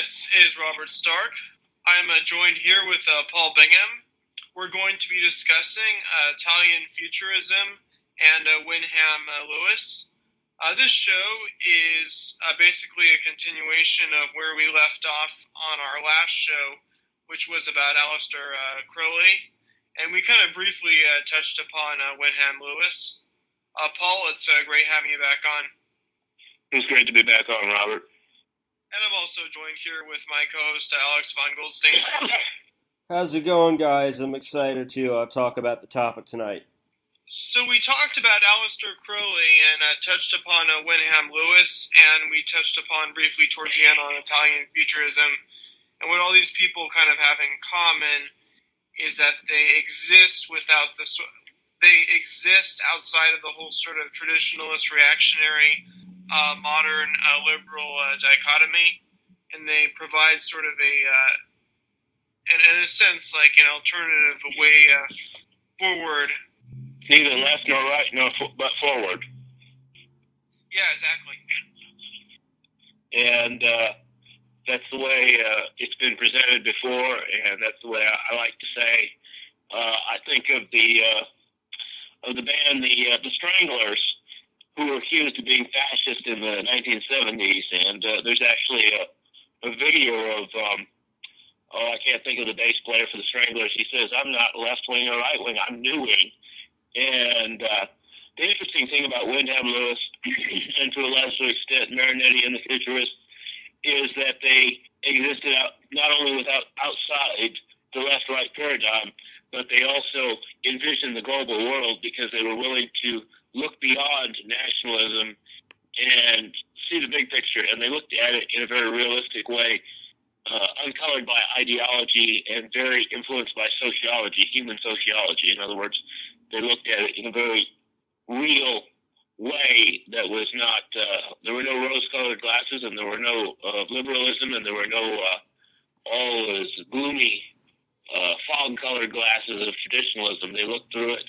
This is Robert Stark. I'm uh, joined here with uh, Paul Bingham. We're going to be discussing uh, Italian futurism and uh, Wyndham uh, Lewis. Uh, this show is basically a continuation of where we left off on our last show, which was about Aleister Crowley, and we kind of briefly touched upon Wyndham Lewis. Paul, it's great having you back on. It's great to be back on, Robert. And I'm also joined here with my co-host Alex von Goldstein. How's it going, guys? I'm excited to uh, talk about the topic tonight. So we talked about Aleister Crowley and uh, touched upon uh, Wyndham Lewis, and we touched upon briefly end on Italian futurism. And what all these people kind of have in common is that they exist without the they exist outside of the whole sort of traditionalist reactionary uh, modern uh, liberal uh, dichotomy, and they provide sort of a, uh, in, in, a sense, like an alternative way uh, forward. Neither left nor right, nor fo- but forward. Yeah, exactly. And uh, that's the way it's been presented before, and that's the way I, I like to say. I think of the of the band, the the Stranglers who were accused of being fascist in the 1970s. And uh, there's actually a, a video of, um, oh, I can't think of the bass player for the Stranglers. He says, I'm not left wing or right wing, I'm new wing. And uh, the interesting thing about Wyndham Lewis, and to a lesser extent Marinetti and the Futurists, is that they existed out, not only without outside the left right paradigm, but they also envisioned the global world because they were willing to look beyond nationalism and see the big picture. And they looked at it in a very realistic way, uh, uncolored by ideology and very influenced by sociology, human sociology. In other words, they looked at it in a very real way that was not, uh, there were no rose colored glasses and there were no uh, liberalism and there were no uh, all those gloomy uh, fog colored glasses of traditionalism. They looked through it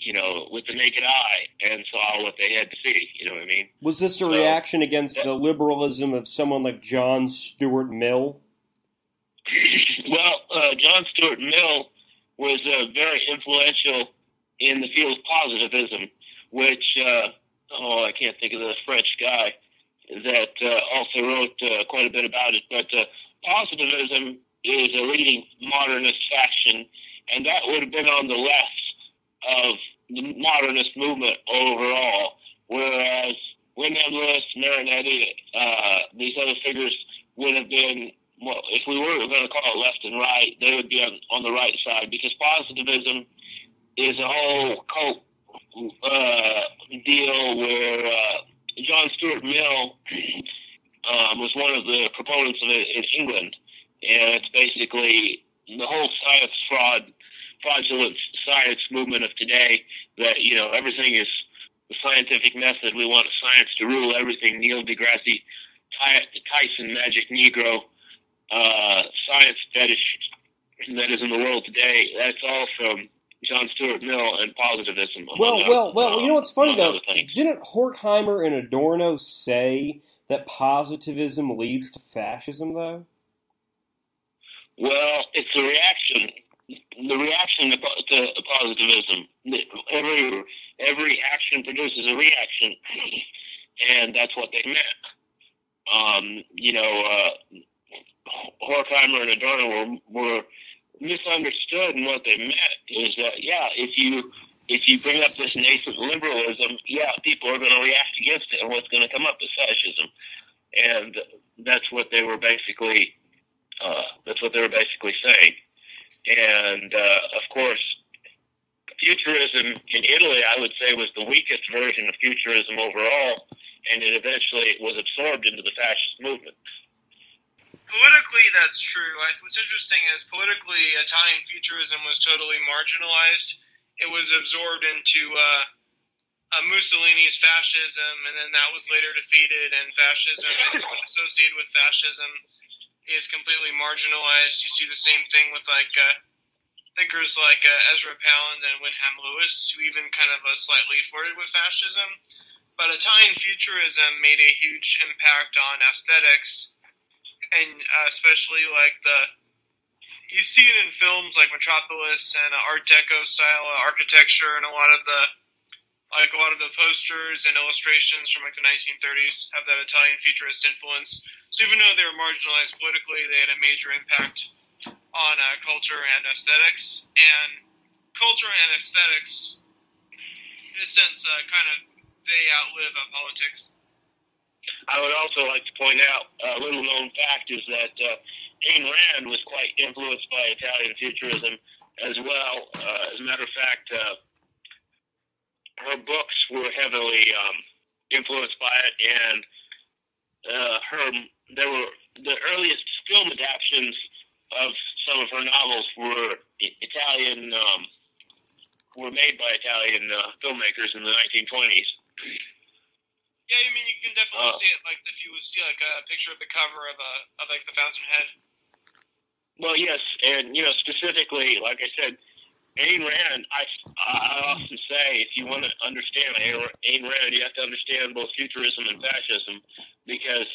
you know, with the naked eye and saw what they had to see. You know what I mean? Was this a so, reaction against the liberalism of someone like John Stuart Mill? well, uh, John Stuart Mill was uh, very influential in the field of positivism, which, uh, oh, I can't think of the French guy that uh, also wrote uh, quite a bit about it. But uh, positivism is a leading modernist faction, and that would have been on the left of the modernist movement overall, whereas Wyndham Lewis, Marinetti, uh, these other figures would have been, well, if we were going to call it left and right, they would be on, on the right side because positivism is a whole cult uh, deal where uh, John Stuart Mill um, was one of the proponents of it in England, and it's basically the whole science fraud fraudulent science movement of today that, you know, everything is the scientific method. We want science to rule everything. Neil deGrasse Tyson, Magic Negro, uh, science fetish that is in the world today. That's all from John Stuart Mill and positivism. Well, well, well. Um, you know what's funny though? Didn't Horkheimer and Adorno say that positivism leads to fascism, though? Well, it's a reaction the reaction to, positivism. Every every action produces a reaction, and that's what they meant. Um, you know, uh, Horkheimer and Adorno were, were misunderstood, and what they meant is that yeah, if you if you bring up this nascent liberalism, yeah, people are going to react against it, and what's going to come up is fascism, and that's what they were basically uh, that's what they were basically saying. And uh, of course, futurism in Italy, I would say, was the weakest version of futurism overall, and it eventually was absorbed into the fascist movement. Politically, that's true. What's interesting is politically, Italian futurism was totally marginalized. It was absorbed into uh, Mussolini's fascism, and then that was later defeated, and fascism associated with fascism is completely marginalized. You see the same thing with like uh, thinkers like uh, Ezra Pound and Wyndham Lewis, who even kind of uh, slightly flirted with fascism. But Italian futurism made a huge impact on aesthetics, and uh, especially like the you see it in films like Metropolis and uh, Art Deco style architecture and a lot of the like a lot of the posters and illustrations from like the 1930s have that Italian futurist influence. So even though they were marginalized politically, they had a major impact on uh, culture and aesthetics. And culture and aesthetics, in a sense, uh, kind of they outlive uh, politics. I would also like to point out a little known fact is that uh, Ayn Rand was quite influenced by Italian futurism as well. Uh, as a matter of fact, uh, her books were heavily um, influenced by it, and uh, her there were the earliest film adaptations of some of her novels were Italian um, were made by Italian uh, filmmakers in the 1920s. Yeah, I mean you can definitely uh, see it like if you see like a picture of the cover of a of like the Fountainhead. Well, yes, and you know specifically, like I said, Ayn Rand, I, I often say if you want to understand Ayn Rand, you have to understand both futurism and fascism because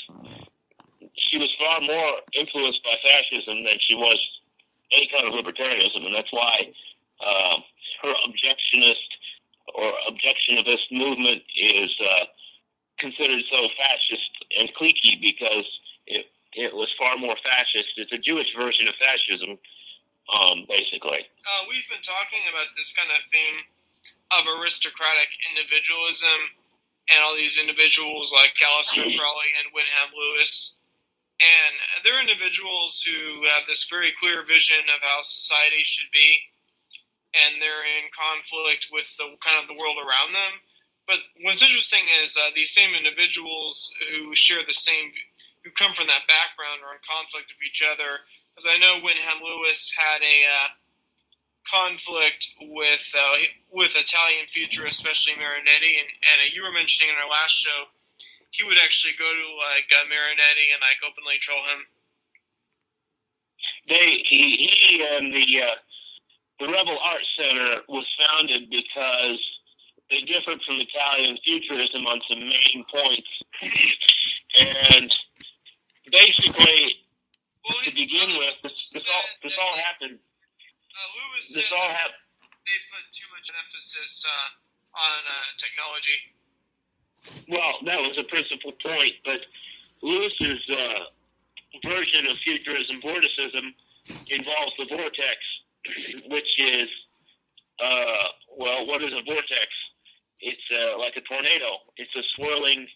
she was far more influenced by fascism than she was any kind of libertarianism, and that's why uh, her objectionist or objectionist movement is uh, considered so fascist and cliquey because it it was far more fascist. It's a Jewish version of fascism um, basically. Uh, we've been talking about this kind of theme of aristocratic individualism and all these individuals like Aleister Crowley and Wyndham Lewis. And they're individuals who have this very clear vision of how society should be, and they're in conflict with the kind of the world around them. But what's interesting is uh, these same individuals who share the same, who come from that background, are in conflict with each other because I know Wyndham Lewis had a uh, conflict with uh, with Italian future, especially Marinetti, and, and uh, you were mentioning in our last show, he would actually go to like uh, Marinetti and like openly troll him. They he he and the uh, the Rebel Art Center was founded because they differed from Italian futurism on some main points, and basically well, to begin with, this, this all this all happened. Uh, Lewis this all happened. They put too much emphasis uh, on uh, technology. Well, that was a principal point, but Lewis's uh, version of futurism, vorticism, involves the vortex, which is, uh, well, what is a vortex? It's uh, like a tornado. It's a swirling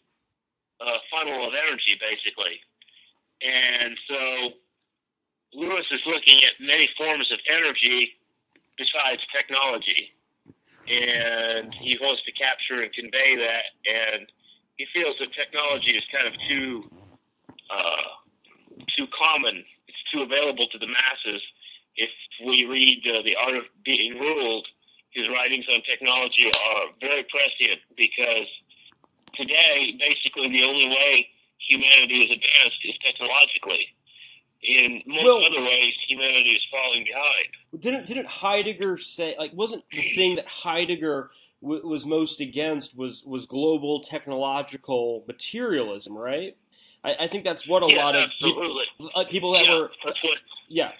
uh, funnel of energy, basically. And so Lewis is looking at many forms of energy besides technology. And he wants to capture and convey that. And he feels that technology is kind of too uh, too common. It's too available to the masses. If we read uh, The Art of Being Ruled, his writings on technology are very prescient because today, basically, the only way humanity is advanced is technologically. In most well, other ways, humanity is falling behind. Didn't didn't Heidegger say like wasn't the thing that Heidegger w- was most against was was global technological materialism, right? I, I think that's what a yeah, lot of people, uh, people that yeah, were that's what yeah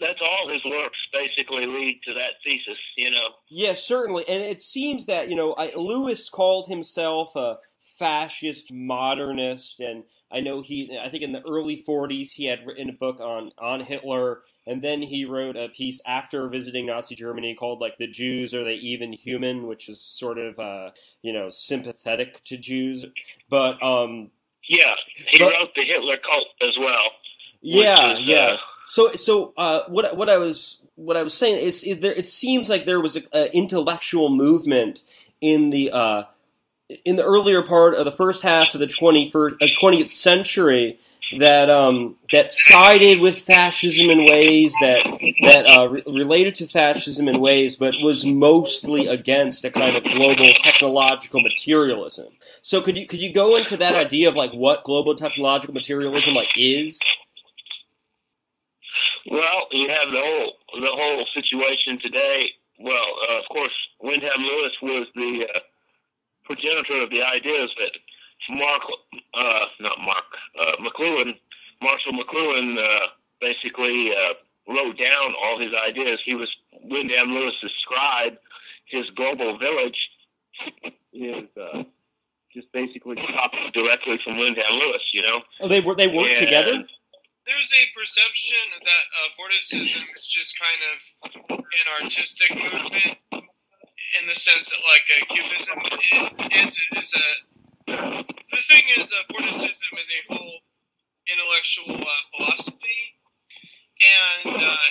that's all his works basically lead to that thesis, you know. Yeah, certainly, and it seems that you know I, Lewis called himself a fascist modernist, and I know he. I think in the early '40s he had written a book on on Hitler, and then he wrote a piece after visiting Nazi Germany called like "The Jews Are They Even Human," which is sort of uh, you know sympathetic to Jews, but um, yeah, he but, wrote the Hitler Cult as well. Yeah, is, yeah. Uh, so, so uh, what what I was what I was saying is, is there, it seems like there was an intellectual movement in the uh, in the earlier part of the first half of the 21st, uh, 20th century that um, that sided with fascism in ways that that uh, re- related to fascism in ways, but was mostly against a kind of global technological materialism. So could you could you go into that idea of like what global technological materialism like is? Well, you have the whole the whole situation today. Well, uh, of course, Wyndham Lewis was the uh, progenitor of the ideas that Mark, uh, not Mark, uh, McLuhan Marshall McLuhan uh, basically uh, wrote down all his ideas. He was Wyndham Lewis's scribe. His global village is uh, just basically copied directly from Wyndham Lewis. You know. Oh, they were they worked and, together there's a perception that uh, vorticism is just kind of an artistic movement in the sense that like uh, cubism is, is a the thing is uh, vorticism is a whole intellectual uh, philosophy. And uh,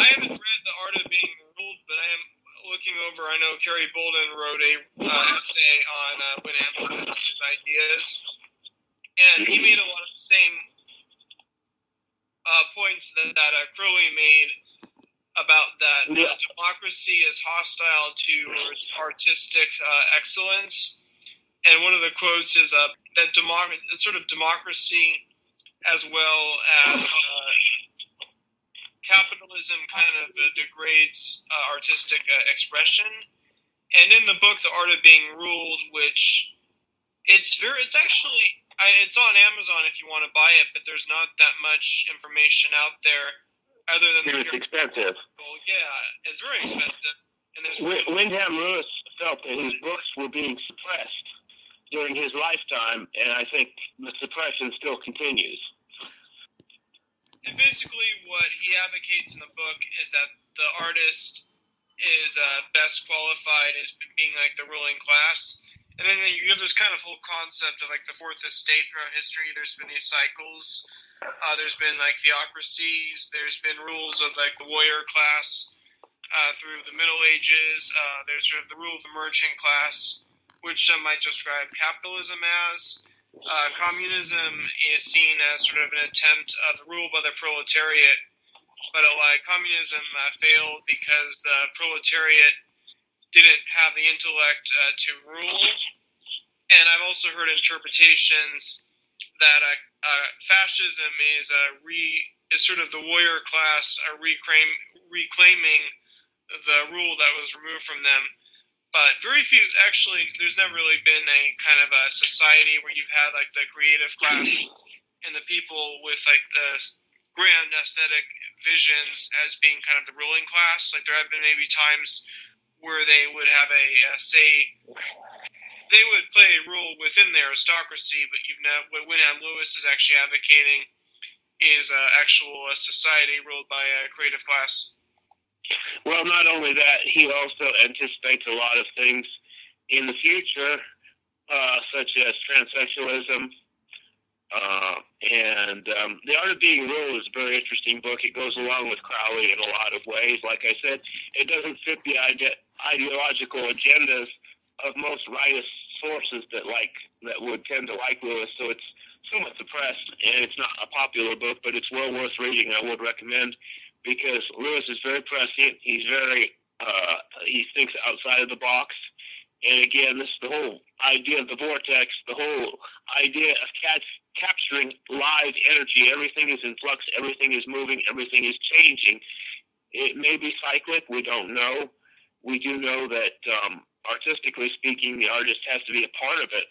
I haven't read The Art of Being Ruled but I am looking over I know Kerry Bolton wrote a uh, essay on uh, Wyndham Lewis's ideas. And he made a lot of the same uh, points that, that uh, Crowley made about that uh, yeah. democracy is hostile to artistic uh, excellence. And one of the quotes is uh, that democ- sort of democracy as well as uh, capitalism kind of uh, degrades uh, artistic uh, expression. And in the book, The Art of Being Ruled, which it's very, it's actually I, it's on Amazon if you want to buy it, but there's not that much information out there other than it's expensive. Well, yeah, it's very expensive. And there's w- Wyndham Lewis felt that his books were being suppressed during his lifetime, and I think the suppression still continues. And basically, what he advocates in the book is that the artist is uh, best qualified as being like the ruling class and then you have this kind of whole concept of like the fourth estate throughout history. There's been these cycles. Uh, there's been like theocracies. There's been rules of like the warrior class uh, through the Middle Ages. Uh, there's sort of the rule of the merchant class, which some might describe capitalism as. Uh, communism is seen as sort of an attempt of rule by the proletariat, but uh, like communism uh, failed because the proletariat didn't have the intellect uh, to rule. And I've also heard interpretations that uh, uh, fascism is a re is sort of the warrior class uh, reclaim, reclaiming the rule that was removed from them. But very few, actually, there's never really been a kind of a society where you've had like the creative class and the people with like the grand aesthetic visions as being kind of the ruling class. Like there have been maybe times where they would have a, a say they would play a role within their aristocracy, but you've now what Wyndham Lewis is actually advocating is uh, actual uh, society ruled by a creative class. Well, not only that, he also anticipates a lot of things in the future, uh, such as transsexualism, uh, and um, The Art of Being Ruled is a very interesting book. It goes along with Crowley in a lot of ways. Like I said, it doesn't fit the ide- ideological agendas of most rightist sources that like that would tend to like Lewis. So it's somewhat suppressed, and it's not a popular book, but it's well worth reading. I would recommend because Lewis is very prescient. He's very uh, he thinks outside of the box. And again, this is the whole idea of the vortex, the whole idea of catch, capturing live energy. Everything is in flux, everything is moving, everything is changing. It may be cyclic, we don't know. We do know that, um, artistically speaking, the artist has to be a part of it,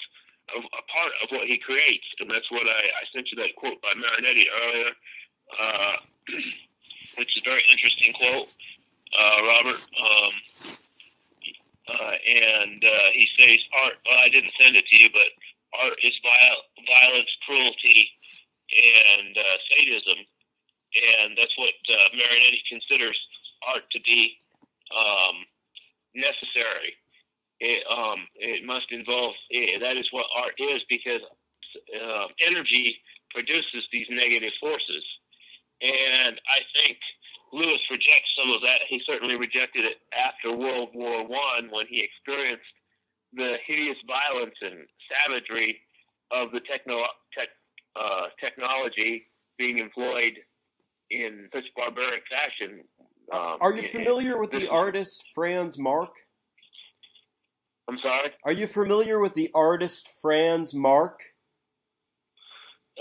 a part of what he creates. And that's what I, I sent you that quote by Marinetti earlier, uh, which is a very interesting quote, uh, Robert. Um, uh, and uh, he says, art, well, I didn't send it to you, but art is viol- violence, cruelty, and uh, sadism, and that's what uh, Marinetti considers art to be um, necessary. It, um, it must involve it, that is what art is because uh, energy produces these negative forces, and I think Lewis rejects some of that. He certainly rejected it after World War One when he experienced the hideous violence and savagery of the techno- tech, uh, technology being employed in such barbaric fashion. Um, Are you familiar with the artist Franz Marc? I'm sorry. Are you familiar with the artist Franz Marc?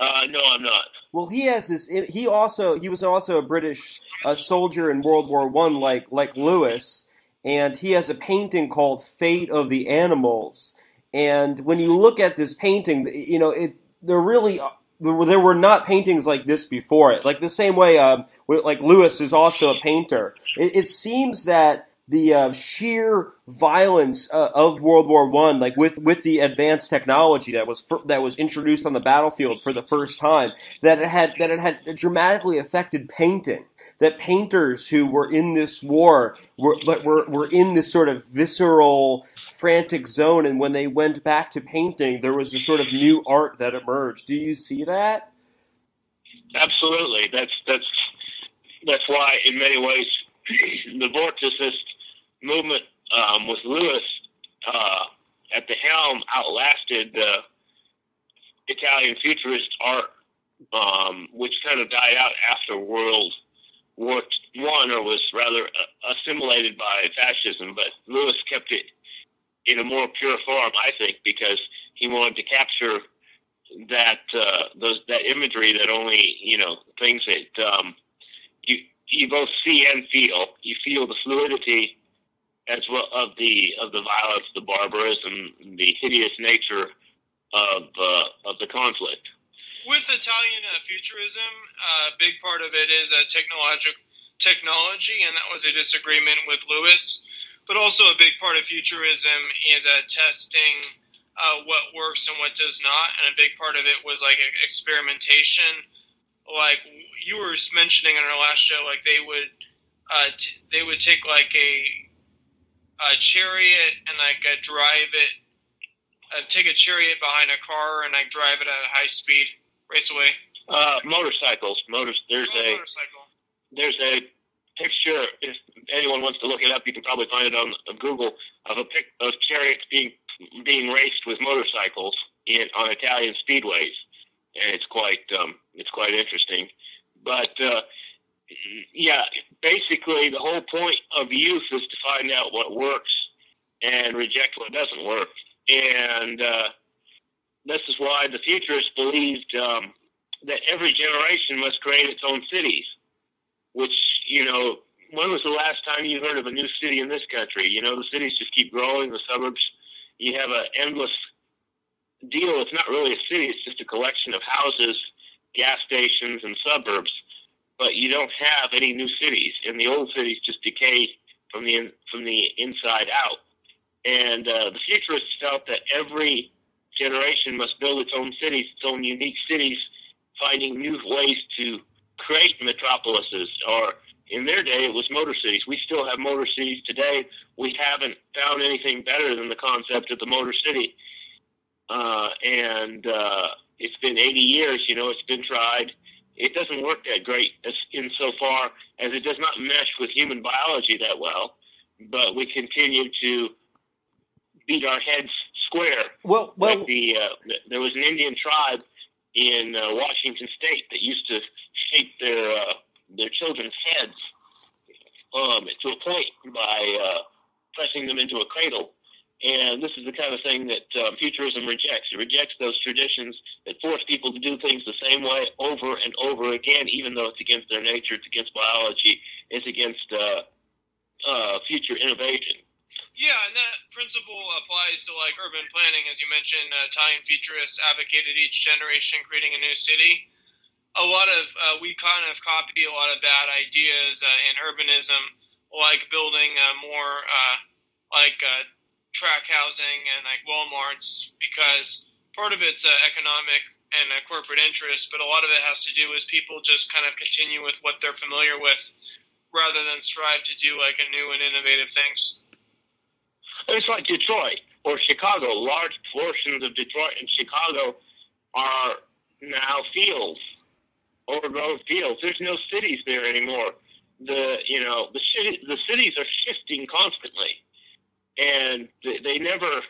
Uh, no, I'm not. Well, he has this. He also he was also a British uh, soldier in World War One, like like Lewis, and he has a painting called Fate of the Animals. And when you look at this painting, you know, it they're really there were not paintings like this before it. Like the same way, um, like Lewis is also a painter. It, it seems that the uh, sheer violence uh, of World War One, like with with the advanced technology that was for, that was introduced on the battlefield for the first time, that it had that it had dramatically affected painting. That painters who were in this war were but were, were in this sort of visceral frantic zone, and when they went back to painting, there was a sort of new art that emerged. Do you see that? Absolutely. That's that's that's why, in many ways, the Vorticist movement um, with Lewis uh, at the helm outlasted the Italian futurist art, um, which kind of died out after World War One, or was rather uh, assimilated by fascism. But Lewis kept it in a more pure form, I think, because he wanted to capture that uh, those that imagery that only you know things that um, you you both see and feel. You feel the fluidity as well of the of the violence, the barbarism, the hideous nature of uh, of the conflict. With Italian uh, futurism, a uh, big part of it is a technological technology, and that was a disagreement with Lewis. But also, a big part of futurism is uh, testing uh, what works and what does not, and a big part of it was like experimentation. Like you were mentioning in our last show, like they would uh, t- they would take like a a chariot and I uh, drive it, uh, take a chariot behind a car and I drive it at a high speed, race away. Uh, motorcycles, motors. There's oh, a motorcycle. There's a picture. If anyone wants to look it up, you can probably find it on Google of a pic of chariots being being raced with motorcycles in on Italian speedways, and it's quite um, it's quite interesting. But uh, yeah, basically the whole point of youth is to find out what works and reject what doesn't work. And uh, this is why the futurists believed um, that every generation must create its own cities. Which you know, when was the last time you heard of a new city in this country? You know, the cities just keep growing. The suburbs, you have an endless deal. It's not really a city; it's just a collection of houses, gas stations, and suburbs but you don't have any new cities, and the old cities just decay from the in, from the inside out. And uh, the futurists felt that every generation must build its own cities, its own unique cities, finding new ways to create metropolises. Or in their day, it was motor cities. We still have motor cities today. We haven't found anything better than the concept of the motor city. Uh, and uh, it's been 80 years. You know, it's been tried it doesn't work that great as, insofar as it does not mesh with human biology that well. But we continue to beat our heads square. Well, well, like the uh, there was an Indian tribe in uh, Washington State that used to shape their uh, their children's heads um, to a point by uh, pressing them into a cradle and this is the kind of thing that uh, futurism rejects. It rejects those traditions force people to do things the same way over and over again, even though it's against their nature, it's against biology, it's against uh, uh, future innovation. Yeah, and that principle applies to like urban planning, as you mentioned. Uh, Italian futurists advocated each generation creating a new city. A lot of uh, we kind of copy a lot of bad ideas uh, in urbanism, like building more like track housing and like Walmarts because part of it's uh, economic and a corporate interest, but a lot of it has to do with people just kind of continue with what they're familiar with rather than strive to do like a new and innovative things. It's like Detroit or Chicago. Large portions of Detroit and Chicago are now fields, overgrown fields. There's no cities there anymore. The you know the city, the cities are shifting constantly and they never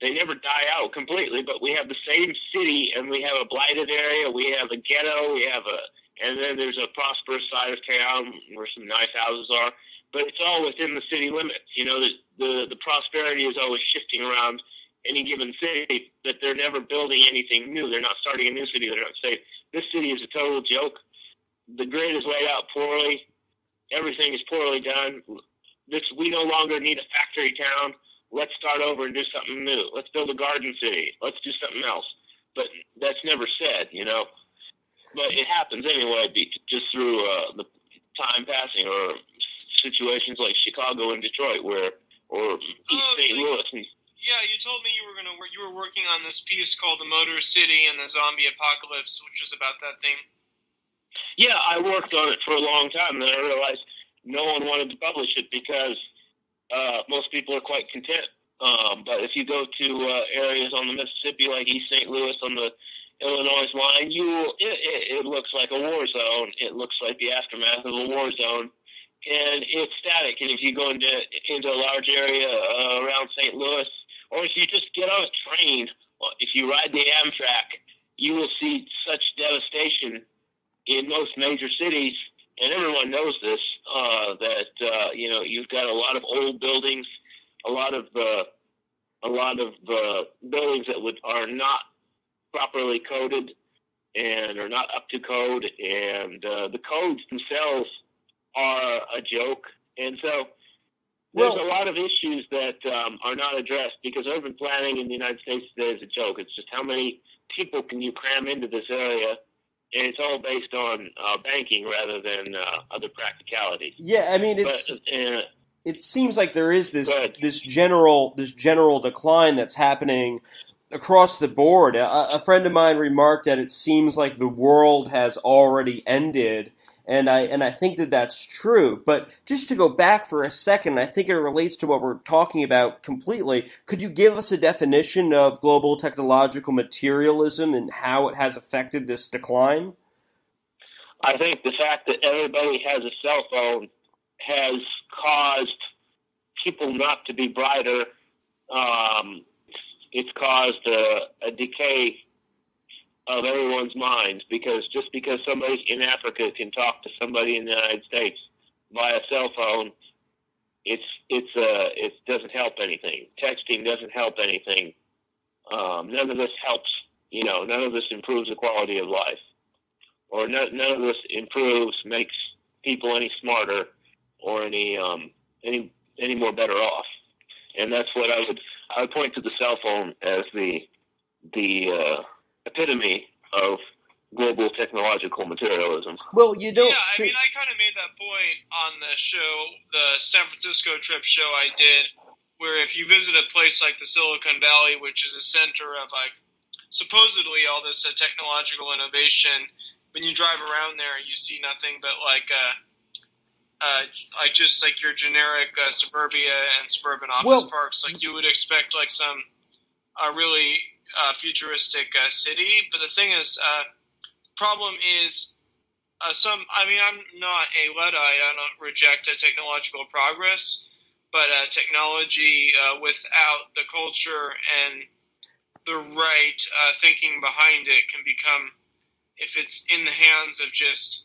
they never die out completely. But we have the same city, and we have a blighted area, we have a ghetto, we have a, and then there's a prosperous side of town where some nice houses are. But it's all within the city limits. You know, the the, the prosperity is always shifting around any given city, but they're never building anything new. They're not starting a new city. They're not saying this city is a total joke. The grid is laid out poorly. Everything is poorly done this we no longer need a factory town. Let's start over and do something new. Let's build a garden city. Let's do something else. But that's never said, you know. but it happens anyway, just through uh, the time passing or situations like Chicago and Detroit, where or East oh, St. So Louis. And, yeah, you told me you were gonna you were working on this piece called "The Motor City and the Zombie Apocalypse," which is about that theme. Yeah, I worked on it for a long time, and then I realized no one wanted to publish it because uh, most people are quite content. Um, but if you go to uh, areas on the Mississippi, like East St. Louis on the Illinois line, you it, it, looks like a war zone. It looks like the aftermath of a war zone and it's static. And if you go into into a large area uh, around St. Louis, or if you just get on a train, if you ride the Amtrak, you will see such devastation in most major cities, and everyone knows this. Uh, that uh, you know you've got a lot of old buildings, a lot of uh, a lot of uh, buildings that would are not properly coded and are not up to code, and uh, the codes themselves are a joke. And so there's well, a lot of issues that um, are not addressed because urban planning in the United States today is a joke. It's just how many people can you cram into this area, and it's all based on uh, banking rather than uh, other practicalities. Yeah, I mean it's. But, uh, it seems like there is this this general this general decline that's happening across the board. A, a friend of mine remarked that it seems like the world has already ended and I and I think that that's true. But just to go back for a second, I think it relates to what we're talking about completely. Could you give us a definition of global technological materialism and how it has affected this decline? I think the fact that everybody has a cell phone has caused people not to be brighter. Um, it's caused a, a decay of everyone's minds because just because somebody in Africa can talk to somebody in the United States via a cell phone, it's it's uh it doesn't help anything. Texting doesn't help anything. Um, none of this helps. You know, none of this improves the quality of life, or no, none of this improves makes people any smarter or any um any any more better off. And that's what I would I would point to the cell phone as the the uh, epitome of global technological materialism. Well, you don't. Yeah, I mean, I kind of made that point on the show, the San Francisco trip show I did, where if you visit a place like the Silicon Valley, which is a center of like supposedly all this uh, technological innovation, when you drive around there, you see nothing but like. Uh, uh, like just like your generic uh, suburbia and suburban office well, parks, like you would expect, like some uh, really uh, futuristic uh, city. But the thing is, uh, problem is, uh, some. I mean, I'm not a luddite. I don't reject technological progress, but uh, technology uh, without the culture and the right thinking behind it can become, if it's in the hands of just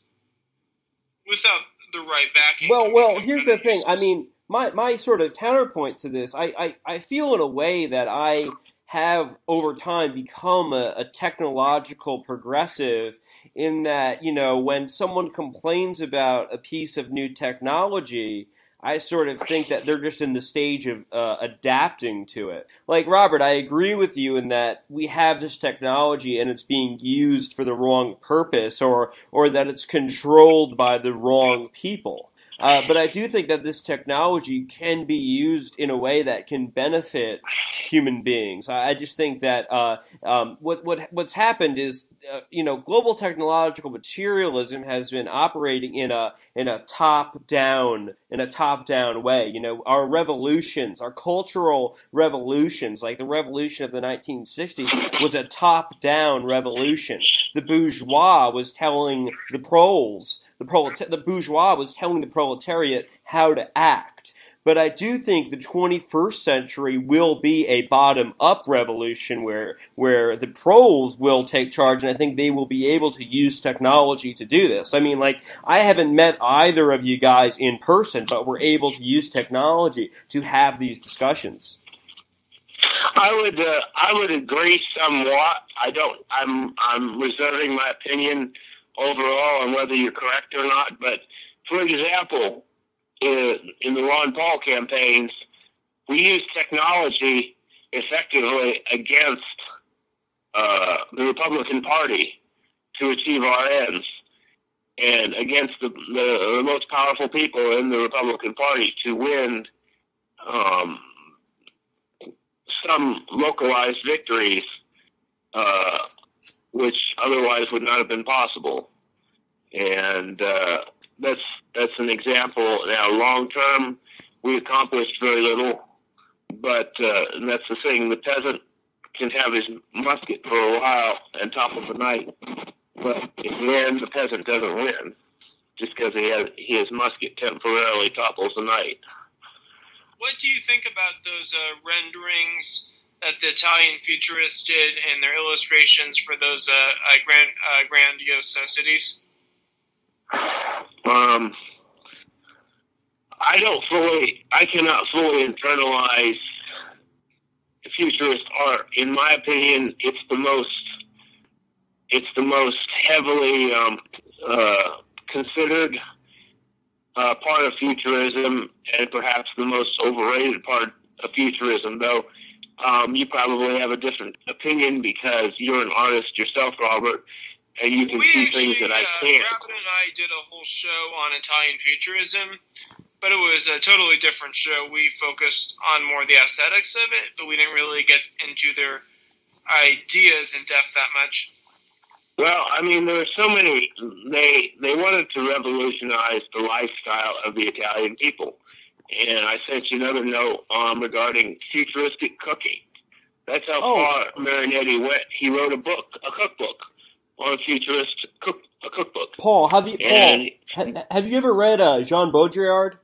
without the right backing. Well, well, here's the thing. I mean, my my sort of counterpoint to this, I, I, I feel in a way that I have over time become a, a, technological progressive in that you know when someone complains about a piece of new technology i sort of think that they're just in the stage of uh, adapting to it. Like robert i agree with you in that we have this technology and it's being used for the wrong purpose or or that it's controlled by the wrong people uh, but I do think that this technology can be used in a way that can benefit human beings. I, I just think that uh, um, what what what's happened is, uh, you know, global technological materialism has been operating in a in a top down in a top down way. You know, our revolutions, our cultural revolutions, like the revolution of the 1960s, was a top down revolution. The bourgeois was telling the proles the prolet- the bourgeois was telling the proletariat how to act. But I do think the 21st century will be a bottom up revolution where where the proles will take charge, and I think they will be able to use technology to do this. I mean, like I haven't met either of you guys in person, but we're able to use technology to have these discussions. I would uh, I would agree somewhat. I don't. I'm I'm reserving my opinion overall on whether you're correct or not. But for example, in, in the Ron Paul campaigns, we used technology effectively against uh, the Republican Party to achieve our ends and against the, the, the most powerful people in the Republican Party to win um, some localized victories, uh, which otherwise would not have been possible. And uh, that's that's an example. Now, long term, we accomplished very little, but uh, that's the thing. The peasant can have his musket for a while and topple the knight, but in the end, the peasant doesn't win just because he has his musket temporarily topples the knight. What do you think about those uh, renderings that the Italian futurists did in their illustrations for those uh, uh, grand, uh, grandiose cities? Um, I don't fully, I cannot fully internalize futurist art. In my opinion, it's the most, it's the most heavily um, uh, considered uh, part of futurism, and perhaps the most overrated part of futurism. Though um, you probably have a different opinion because you're an artist yourself, Robert, and you can we see actually, things that I uh, can't. Rabbit and I did a whole show on Italian futurism, but it was a totally different show. We focused on more the aesthetics of it, but we didn't really get into their ideas in depth that much. Well, I mean, there are so many. They they wanted to revolutionize the lifestyle of the Italian people, and I sent you another note um, regarding futuristic cooking. That's how Oh. far Marinetti went. He wrote a book, a cookbook, on futurist cook, a cookbook. Paul, have you Paul, ha, have you ever read uh, Jean Baudrillard?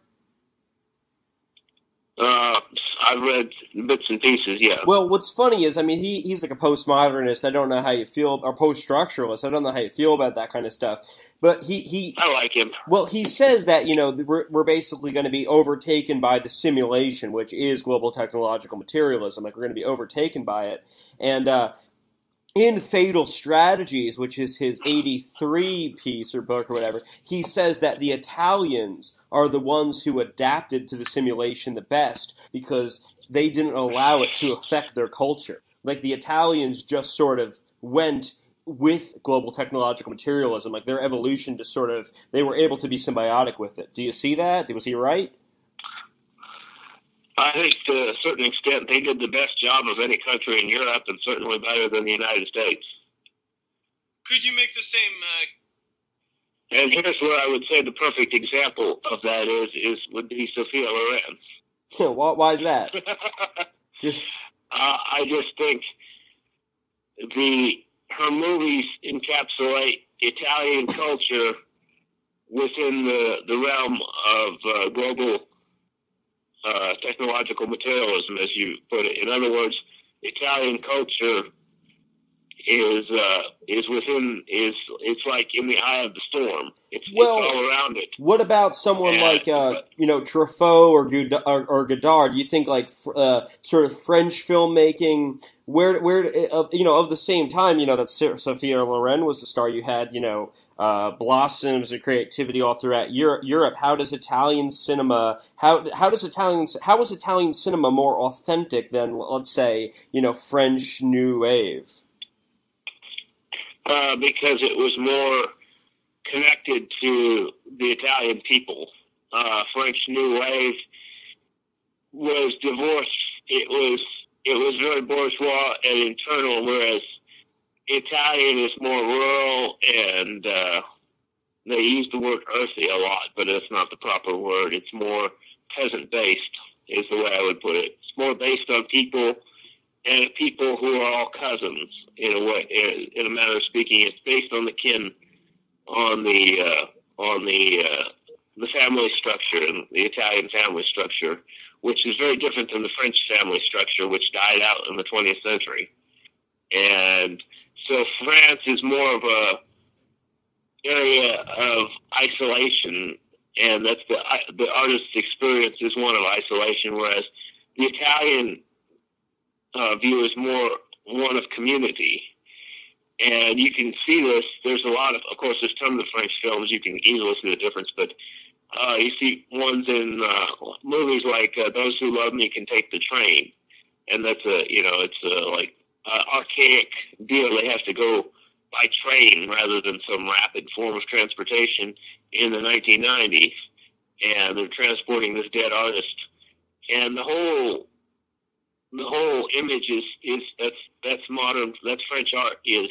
Uh, I've read bits and pieces. Yeah. Well, what's funny is, I mean, he, he's like a postmodernist. I don't know how you feel, or post-structuralist. I don't know how you feel about that kind of stuff. But he, he I like him. well, he says that you know we're, we're basically going to be overtaken by the simulation, which is global technological materialism. Like we're going to be overtaken by it, and uh, in Fatal Strategies, which is his '83 piece or book or whatever, he says that the Italians are the ones who adapted to the simulation the best because they didn't allow it to affect their culture. Like the Italians just sort of went with global technological materialism, like their evolution just sort of they were able to be symbiotic with it. Do you see that? Was he right? I think to a certain extent they did the best job of any country in Europe, and certainly better than the United States. Could you make the same? Uh, And here's where I would say the perfect example of that is is would be Sophia Loren. why, why is that? Just uh, I just think the her movies encapsulate Italian culture within the the realm of uh, global uh, technological materialism, as you put it. In other words, Italian culture is uh, is within is it's like in the eye of the storm. It's, Well- it's all around it. What about someone Yeah, like uh, but- you know Truffaut or, Goud- or, or Godard? Do you think like uh, sort of French filmmaking, where where uh, you know of the same time, you know that Sophia Loren was the star. You had you know uh, blossoms of creativity all throughout Europe. Europe. How does Italian cinema? How how does Italian how was Italian cinema more authentic than let's say you know French New Wave? Uh, because it was more connected to the Italian people. Uh, French New Wave was divorced. It was it was very bourgeois and internal, whereas Italian is more rural and uh, they use the word earthy a lot, but it's not the proper word. It's more peasant based, is the way I would put it. It's more based on people and people who are all cousins in a way, in a manner of speaking. It's based on the kin, on the uh, on the uh, the family structure the Italian family structure, which is very different than the French family structure, which died out in the 20th century. And so France is more of a area of isolation, and that's the the artist's experience is one of isolation, whereas the Italian uh, view is more one of community. And you can see this. There's a lot of, of course, there's tons of French films. You can easily see the difference, but uh, you see ones in uh, movies like uh, "Those Who Love Me Can Take the Train," and that's a, you know, it's a like uh, archaic deal. They have to go by train rather than some rapid form of transportation in the 1990s, and they're transporting this dead artist, and the whole the whole image is is that's that's modern that's French art is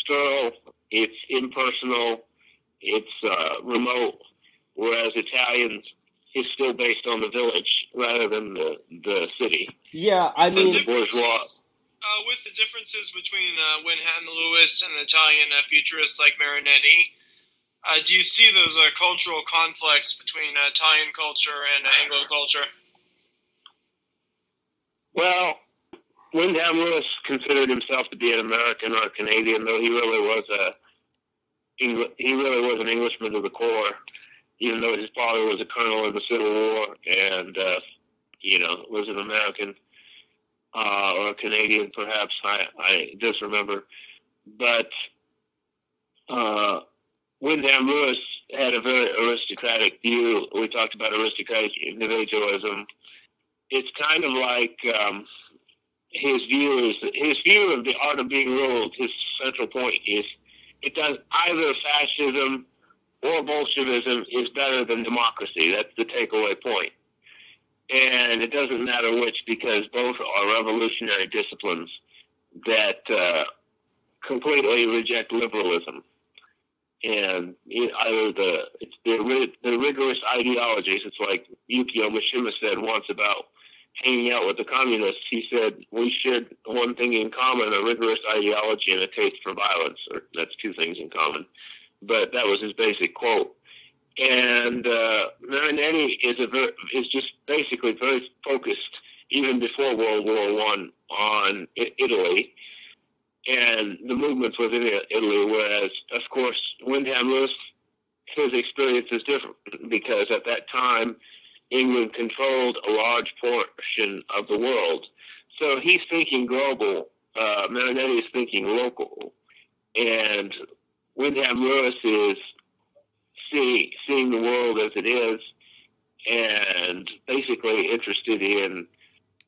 sterile, it's impersonal, it's uh, remote, whereas Italians is still based on the village rather than the the city. Yeah, I mean, the bourgeois. Uh, with the differences between uh, Wyndham Lewis and Italian uh, futurists like Marinetti, uh, do you see those uh, cultural conflicts between uh, Italian culture and Anglo culture? Well, Wyndham Lewis considered himself to be an American or a Canadian, though he really was a he really was an Englishman to the core. Even though his father was a colonel in the Civil War and uh, you know was an American uh, or a Canadian, perhaps I I just remember, but uh, Wyndham Lewis had a very aristocratic view. We talked about aristocratic individualism. It's kind of like um, his view is his view of the art of being ruled. His central point is it does either fascism or Bolshevism is better than democracy. That's the takeaway point. And it doesn't matter which because both are revolutionary disciplines that uh, completely reject liberalism. And either the the, the rigorous ideologies. It's like Yukio Mishima said once about hanging out with the communists, he said we shared one thing in common: a rigorous ideology and a taste for violence. Or that's two things in common. But that was his basic quote. And uh, Marinetti is a ver- is just basically very focused, even before World War One, on I- Italy and the movements within Italy. Whereas, of course, Wyndham Lewis, his experience is different because at that time England controlled a large portion of the world. So he's thinking global. Uh, Marinetti is thinking local. And Wyndham Lewis is see, seeing the world as it is and basically interested in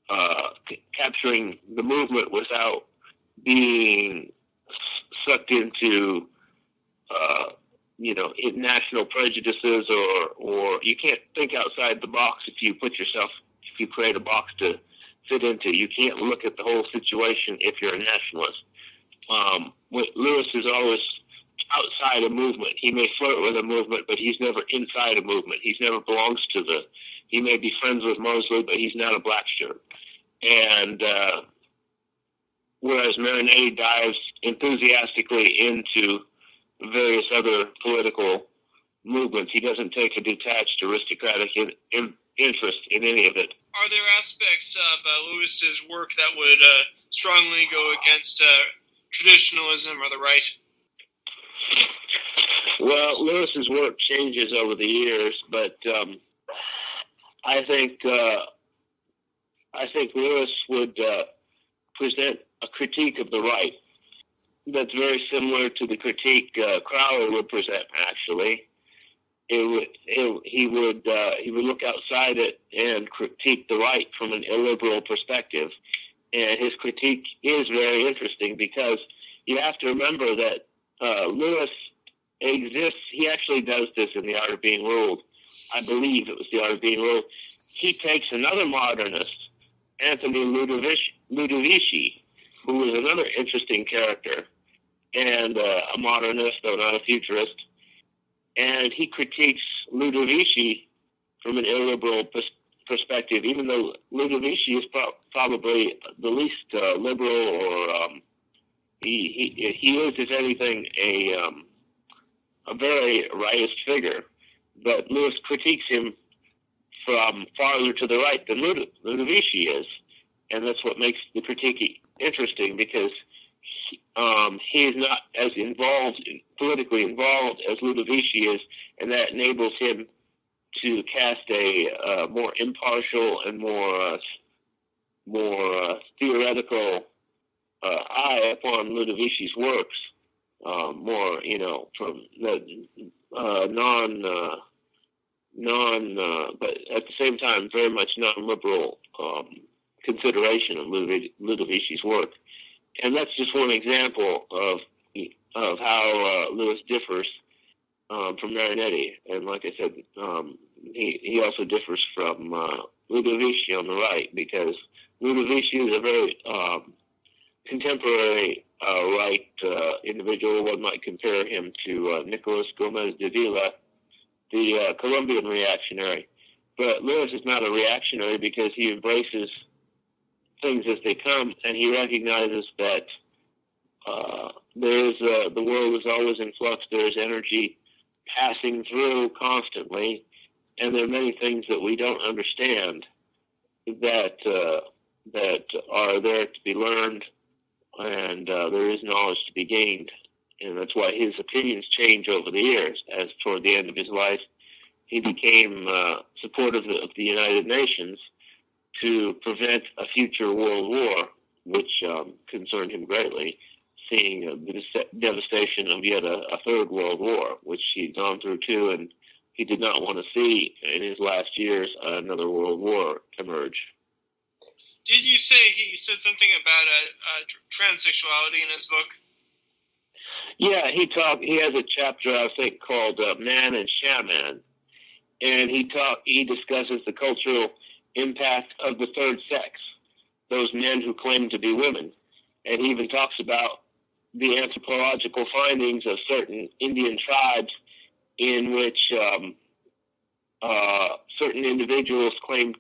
uh, c- capturing the movement without being sucked into uh, you know national prejudices or or you can't think outside the box if you put yourself if you create a box to fit into. You can't look at the whole situation if you're a nationalist. Um, Lewis is always outside a movement. He may flirt with a movement, but he's never inside a movement. He's never belongs to the. He may be friends with Mosley, but he's not a black shirt. And uh, whereas Marinetti dives enthusiastically into various other political movements. He doesn't take a detached aristocratic in, in, interest in any of it. Are there aspects of uh, Lewis's work that would uh, strongly go against uh, traditionalism or the right? Well, Lewis's work changes over the years, but um, I think uh, I think Lewis would uh, present a critique of the right that's very similar to the critique uh, Crowley would present. Actually, it would it, he would uh, he would look outside it and critique the right from an illiberal perspective, and his critique is very interesting because you have to remember that uh, Lewis exists. He actually does this in the Art of Being Ruled. I believe it was the Art of Being Ruled. He takes another modernist, Anthony Ludovici, Ludovici another interesting character and uh, a modernist, though not a futurist. And he critiques Ludovici from an illiberal pers- perspective, even though Ludovici is pro- probably the least uh, liberal or um, he, he, he is, if anything, a, um, a very rightist figure. But Lewis critiques him from farther to the right than Lud- Ludovici is. And that's what makes the critique interesting because um, he is not as involved, politically involved as Ludovici is, and that enables him to cast a uh, more impartial and more uh, more uh, theoretical uh, eye upon Ludovici's works. Um, more, you know, from the uh, non uh, non, but at the same time, very much non-liberal um, consideration of Ludovici's work and that's just one example of of how uh, Lewis differs um, from Marinetti, and like I said, um, he he also differs from uh, Ludovici on the right because Ludovici is a very um, contemporary uh, right uh, individual. One might compare him to uh, Nicolas Gomez Dávila, the uh, Colombian reactionary. But Lewis is not a reactionary because he embraces things as they come, and he recognizes that uh, there is uh, the world is always in flux. There is energy passing through constantly, and there are many things that we don't understand that uh, that are there to be learned, and uh, there is knowledge to be gained, and that's why his opinions change over the years. As toward the end of his life, he became uh, supportive of the United Nations to prevent a future world war, which um, concerned him greatly, seeing uh, the devastation of yet a, a, third world war, which he'd gone through too, and he did not want to see in his last years another world war emerge. Did you say he said something about uh, uh, transsexuality in his book? Yeah, he talked. He has a chapter I think called uh, "Man and Shaman," and he talk. He discusses the cultural impact of the third sex, those men who claim to be women. And he even talks about the anthropological findings of certain Indian tribes in which um, uh, certain individuals claimed,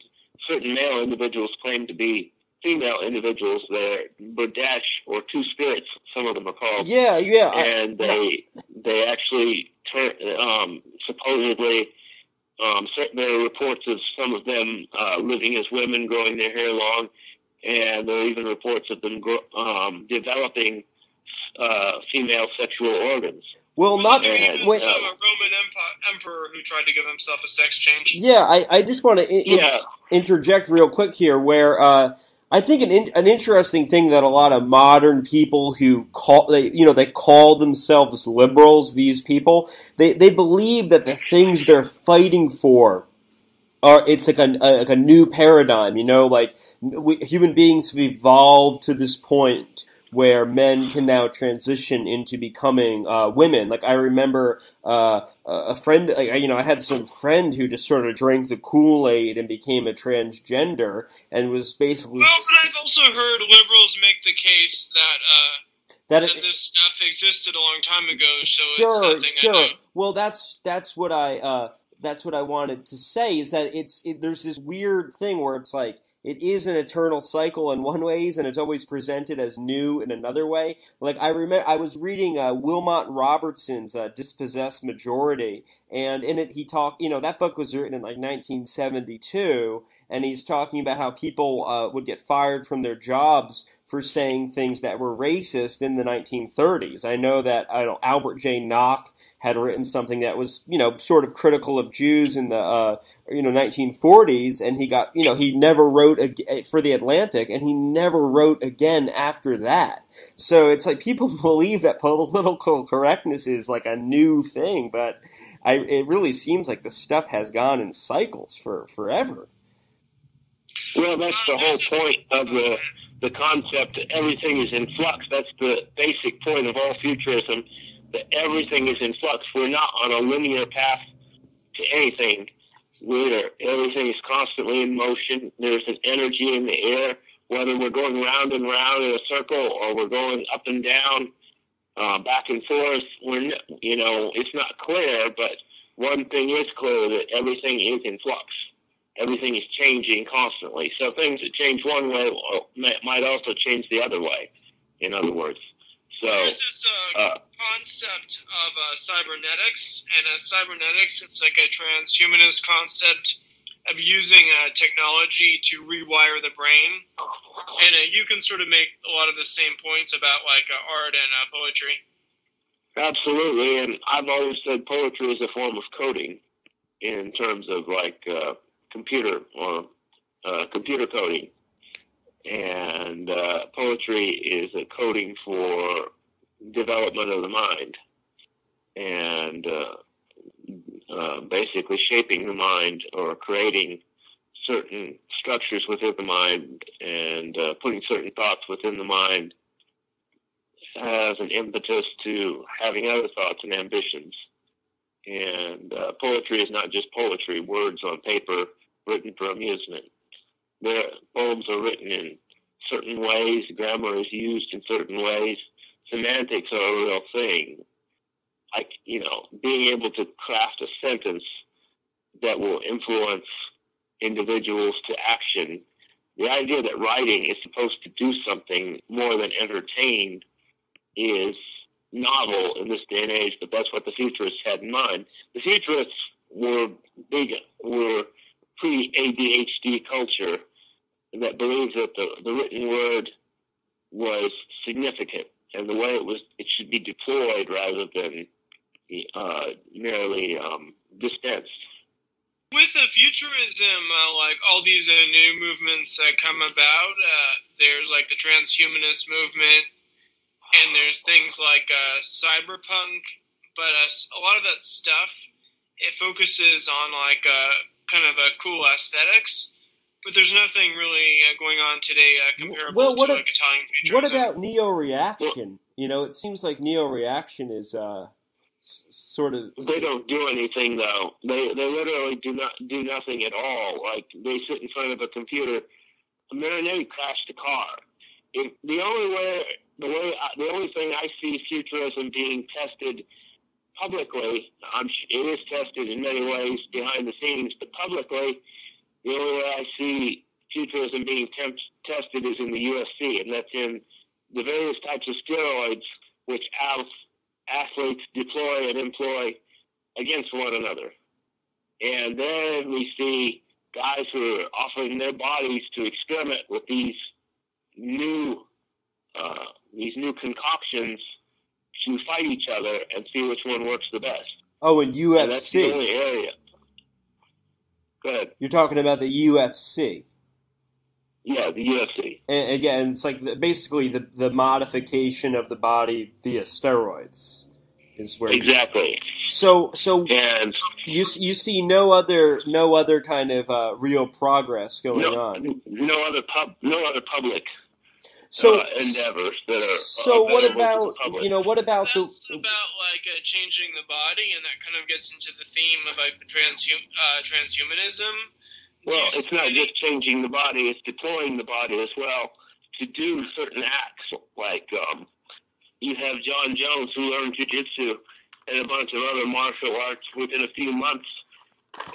certain male individuals claimed to be female individuals. They're berdache or two spirits, some of them are called. Yeah, yeah. And I, they they actually turn um, supposedly um, there are reports of some of them uh, living as women, growing their hair long, and there are even reports of them grow, um, developing uh, female sexual organs. Well, not even wait, uh, a Roman emperor who tried to give himself a sex change. Yeah, I, I just want to in, yeah. interject real quick here, where uh, I think an in, an interesting thing that a lot of modern people who call they you know they call themselves liberals these people they they believe that the things they're fighting for are it's like a, a like a new paradigm you know like we, human beings have evolved to this point where men can now transition into becoming uh, women. Like I remember uh, a friend, you know, I had some friend who just sort of drank the Kool Aid and became a transgender and was basically. Well, but I've also heard liberals make the case that. Uh, that, it, that, this stuff existed a long time ago, so sure, sure. Well, that's that's what I uh, that's what I wanted to say is that it's it, there's this weird thing where it's like it is an eternal cycle in one ways, and it's always presented as new in another way. Like I remember, I was reading uh, Wilmot Robertson's uh, Dispossessed Majority, and in it he talked. You know, that book was written in like 1972, and he's talking about how people uh, would get fired from their jobs for saying things that were racist in the 1930s. I know that I know Albert Jay Nock had written something that was, you know, sort of critical of Jews in the, uh, you know, 1940s, and he got, you know, he never wrote a, for the Atlantic, and he never wrote again after that. So it's like people believe that political correctness is like a new thing, but I, it really seems like the stuff has gone in cycles for forever. Well, that's the whole point of the the concept. That everything is in flux. That's the basic point of all futurism that everything is in flux. We're not on a linear path to anything. We're, everything is constantly in motion. There's an energy in the air, whether we're going round and round in a circle or we're going up and down, uh, back and forth. We're, you know, it's not clear, but one thing is clear that everything is in flux. Everything is changing constantly. So things that change one way might also change the other way. In other words. So there's this uh, uh, concept of uh, cybernetics, and uh, cybernetics it's like a transhumanist concept of using uh, technology to rewire the brain, and uh, you can sort of make a lot of the same points about like art and poetry. Absolutely, and I've always said poetry is a form of coding, in terms of like computer or computer coding and uh, poetry is a coding for development of the mind and uh, uh, basically shaping the mind or creating certain structures within the mind and uh, putting certain thoughts within the mind has an impetus to having other thoughts and ambitions. And uh, poetry is not just poetry, words on paper written for amusement. Their poems are written in certain ways, grammar is used in certain ways, semantics are a real thing. Like, you know, being able to craft a sentence that will influence individuals to action. The idea that writing is supposed to do something more than entertain is novel in this day and age, but that's what the futurists had in mind. The futurists were big, were pre ADHD culture that believed that the, the written word was significant and the way it was it should be deployed rather than uh, merely um, dispensed. With the futurism, uh, like all these uh, new movements that come about, uh, there's like the transhumanist movement, and there's things like uh, cyberpunk. But uh, a lot of that stuff, it focuses on like kind of a cool aesthetics but there's nothing really uh, going on today uh, comparable well, what to a, like Italian futurism. What about neo reaction? You know, it seems like neo reaction is uh, sort of. They don't do anything though. They they literally do not do nothing at all. Like they sit in front of a computer. A Marinetti crashed a car. If the only way, the way, the only thing I see futurism being tested publicly, I'm, it is tested in many ways behind the scenes, but publicly the only way I see futurism being temp- tested is in the UFC, and that's in the various types of steroids which athletes deploy and employ against one another. And then we see guys who are offering their bodies to experiment with these new uh, these new concoctions to fight each other and see which one works the best. Oh, and UFC. And that's the only area. Go ahead. You're talking about the UFC. Yeah, the UFC. And again, it's like the, basically the the modification of the body via steroids is where exactly. So so and you you see no other no other kind of uh, real progress going no, on. No other pub, no other public so uh, endeavors that are. So what about you know what about That's the about like uh, changing the body, and that kind of gets into the theme of like the transhum, uh, transhumanism. Well, it's not just changing the body; it's deploying the body as well to do certain acts. Like um, you have Jon Jones who learned jujitsu and a bunch of other martial arts within a few months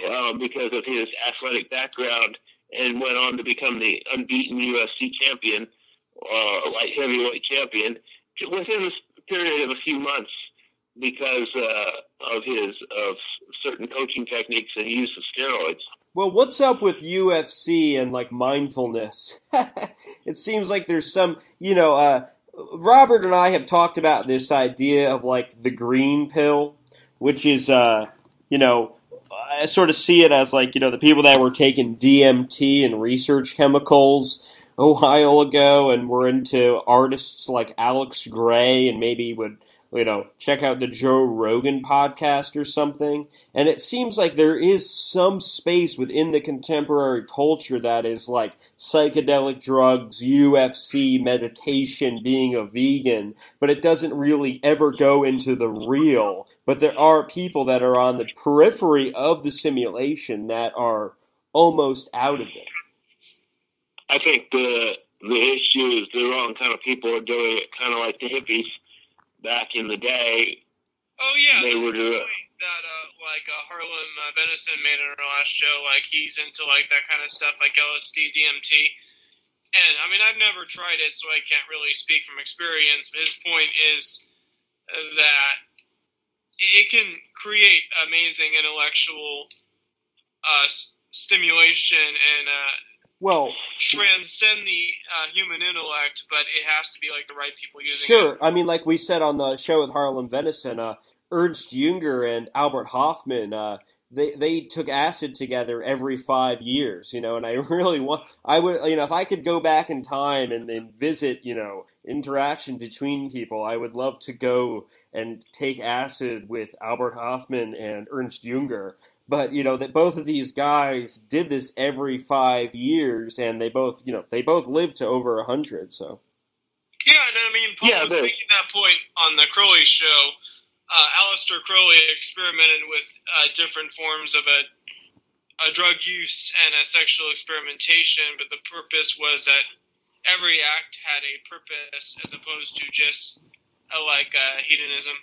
uh, because of his athletic background, and went on to become the unbeaten UFC champion uh, light heavyweight champion within a period of a few months because uh, of his of certain coaching techniques and use of steroids. Well, what's up with UFC and like mindfulness? it seems like there's some, you know, uh, Robert and I have talked about this idea of like the green pill, which is, uh, you know, I sort of see it as like, you know, the people that were taking DMT and research chemicals a while ago and were into artists like Alex Grey and maybe would you know check out the Joe Rogan podcast or something. And it seems like there is some space within the contemporary culture that is like psychedelic drugs UFC meditation being a vegan but it doesn't really ever go into the real. But there are people that are on the periphery of the simulation that are almost out of it I think the the issue is the wrong kind of people are doing it, kind of like the hippies back in the day. Oh yeah, they were doing that. Uh, like uh, Harlem uh, Venison made in our last show. Like he's into like that kind of stuff, like LSD, DMT. And I mean, I've never tried it, so I can't really speak from experience. But his point is that it can create amazing intellectual uh, stimulation and uh, well transcend the uh, human intellect, but it has to be like the right people using sure. it. Sure. I mean, like we said on the show with Harlem Venison, uh, Ernst Jünger and Albert Hofmann, uh, they they took acid together every five years, you know. And I really want, I would, you know, if I could go back in time and, and visit, you know, interaction between people, I would love to go and take acid with Albert Hofmann and Ernst Jünger but you know that both of these guys did this every five years, and they both, you know, they both lived to over a hundred. So Yeah, and I mean, Paul yeah, was making that point on the Crowley show. Uh, Aleister Crowley experimented with uh, different forms of a, a drug use and a sexual experimentation, but the purpose was that every act had a purpose as opposed to just a, like uh, hedonism.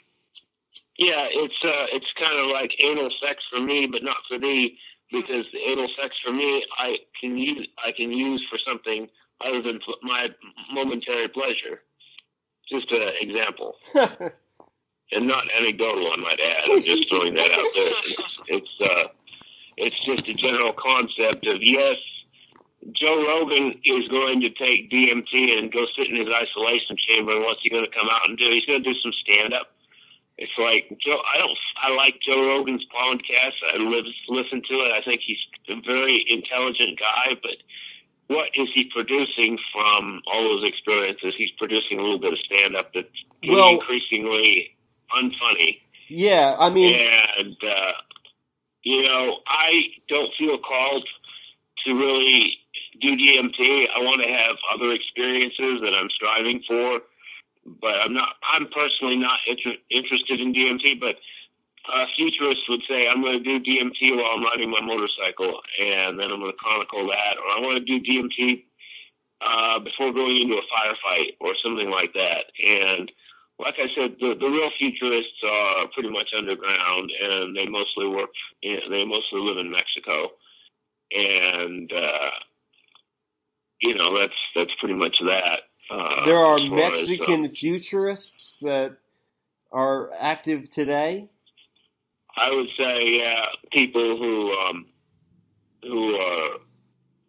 Yeah, it's uh, it's kind of like anal sex for me, but not for thee, because the anal sex for me, I can use I can use for something other than my momentary pleasure. Just an example. and not anecdotal, I might add. I'm just throwing that out there. It's it's, uh, it's just a general concept of yes, Joe Rogan is going to take DMT and go sit in his isolation chamber. And what's he going to come out and do? He's going to do some stand up. It's like Joe. I don't. I like Joe Rogan's podcast. I listen to it. I think he's a very intelligent guy, but what is he producing from all those experiences? He's producing a little bit of stand up that's well, increasingly unfunny. Yeah, I mean, and uh, you know, I don't feel called to really do DMT. I want to have other experiences that I'm striving for, but I'm not. I'm personally not inter- interested in DMT, but uh, futurists would say I'm going to do DMT while I'm riding my motorcycle, and then I'm going to chronicle that, or I want to do DMT uh, before going into a firefight or something like that. And like I said, the, the real futurists are pretty much underground, and they mostly work. In, they mostly live in Mexico, and uh, you know that's that's pretty much that. Uh, there are Mexican as, uh, futurists that are active today. I would say, yeah, people who um, who are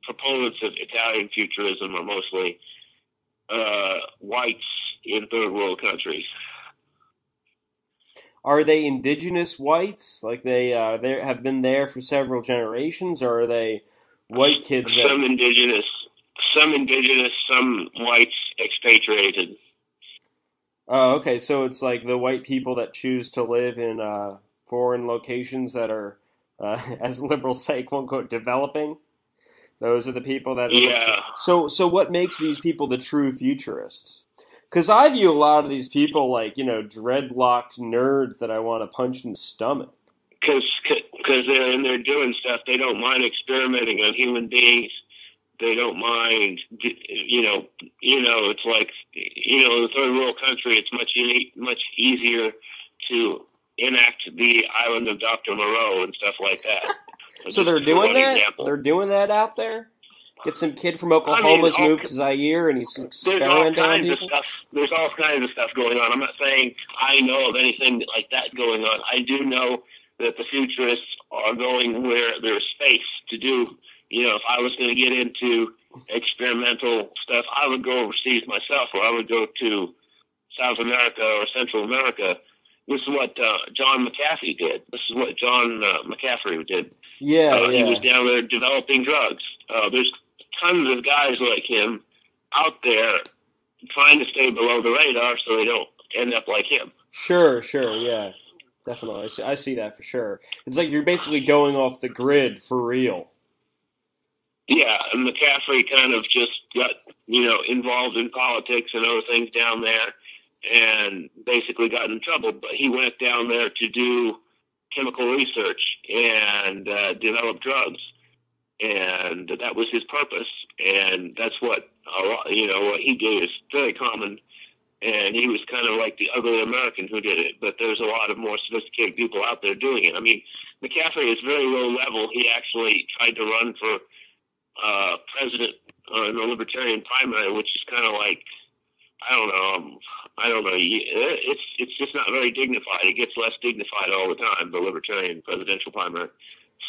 proponents of Italian futurism are mostly uh, whites in third world countries. Are they indigenous whites? Like they uh, they have been there for several generations, or are they white kids? Some that... indigenous, some indigenous, some whites expatriated. Oh, okay. So it's like the white people that choose to live in uh, foreign locations that are, uh, as liberals say, quote unquote, developing. Those are the people that. Are yeah. So, so what makes these people the true futurists? Because I view a lot of these people like you know dreadlocked nerds that I want to punch in the stomach. Because because they're and they're doing stuff. They don't mind experimenting on human beings. They don't mind. You know. You know. It's like you know, in the third world country, it's much much easier to enact the island of Dr. Moreau and stuff like that. so they're doing that? Example. They're doing that out there? Get some kid from Oklahoma's I mean, moved to Zaire and he's experimenting on people? Of stuff, there's all kinds of stuff going on. I'm not saying I know of anything like that going on. I do know that the futurists are going where there's space to do. You know, if I was going to get into experimental stuff, I would go overseas myself, or I would go to South America or Central America this is what uh, John McAfee did. This is what John uh, McCaffrey did. Yeah, uh, yeah, he was down there developing drugs. Uh, there's tons of guys like him out there trying to stay below the radar so they don't end up like him. Sure, sure, yeah, definitely. I see, I see that for sure. It's like you're basically going off the grid for real. Yeah, and McCaffrey kind of just got you know involved in politics and other things down there and basically got in trouble. But he went down there to do chemical research and uh, develop drugs, and that was his purpose. And that's what a lot, you know what he did is very common. And he was kind of like the ugly American who did it, but there's a lot of more sophisticated people out there doing it. I mean, McCaffrey is very low level. He actually tried to run for uh, president uh, in the Libertarian primary, which is kind of like I don't know. Um, I don't know. It's it's just not very dignified. It gets less dignified all the time. The Libertarian presidential primary.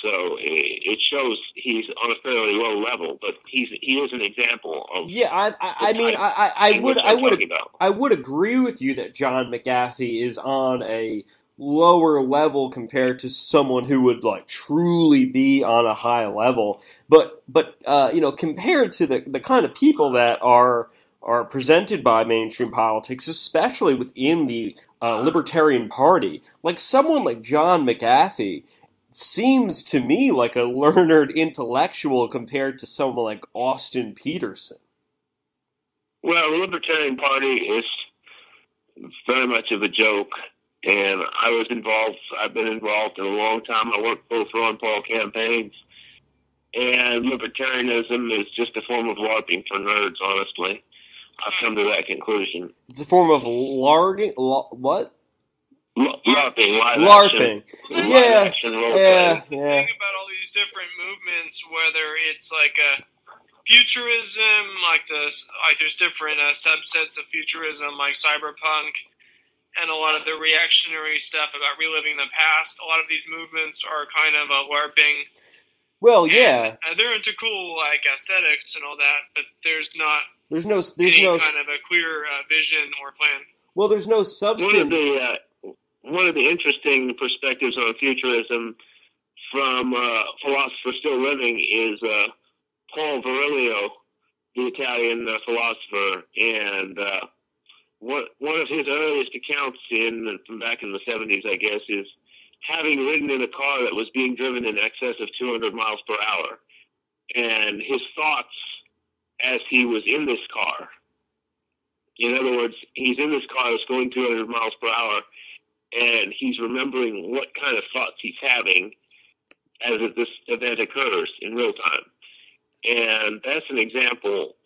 So it shows he's on a fairly low level, but he's he is an example of. Yeah, I I, I mean I, I would I would I would agree with you that John McAfee is on a lower level compared to someone who would like truly be on a high level. But but uh, you know compared to the the kind of people that are are presented by mainstream politics, especially within the uh, Libertarian Party. Like someone like John McAfee seems to me like a learned intellectual compared to someone like Austin Petersen. Well, the Libertarian Party is very much of a joke, and I was involved. I've been involved in a long time. I worked both Ron Paul campaigns, and libertarianism is just a form of LARPing for nerds. Honestly, I've come to that conclusion. It's a form of larging. what? LARPing, live LARPing. Action, yeah, live action role yeah, The yeah. thing about all these different movements, whether it's like a futurism, like this, like there's different uh, subsets of futurism, like cyberpunk, and a lot of the reactionary stuff about reliving the past. A lot of these movements are kind of a LARPing. Well, yeah. And, uh, they're into cool like aesthetics and all that, but there's not There's no. There's any no. kind of a clear uh, vision or plan. Well, there's no One of substance. the uh, one of the interesting perspectives on futurism from uh, philosopher still living is uh, Paul Virilio, the Italian uh, philosopher, and uh, one one of his earliest accounts in from back in the seventies, I guess, is having ridden in a car that was being driven in excess of 200 miles per hour, and his thoughts as he was in this car. In other words, he's in this car that's going 200 miles per hour, and he's remembering what kind of thoughts he's having as this event occurs in real time. And that's an example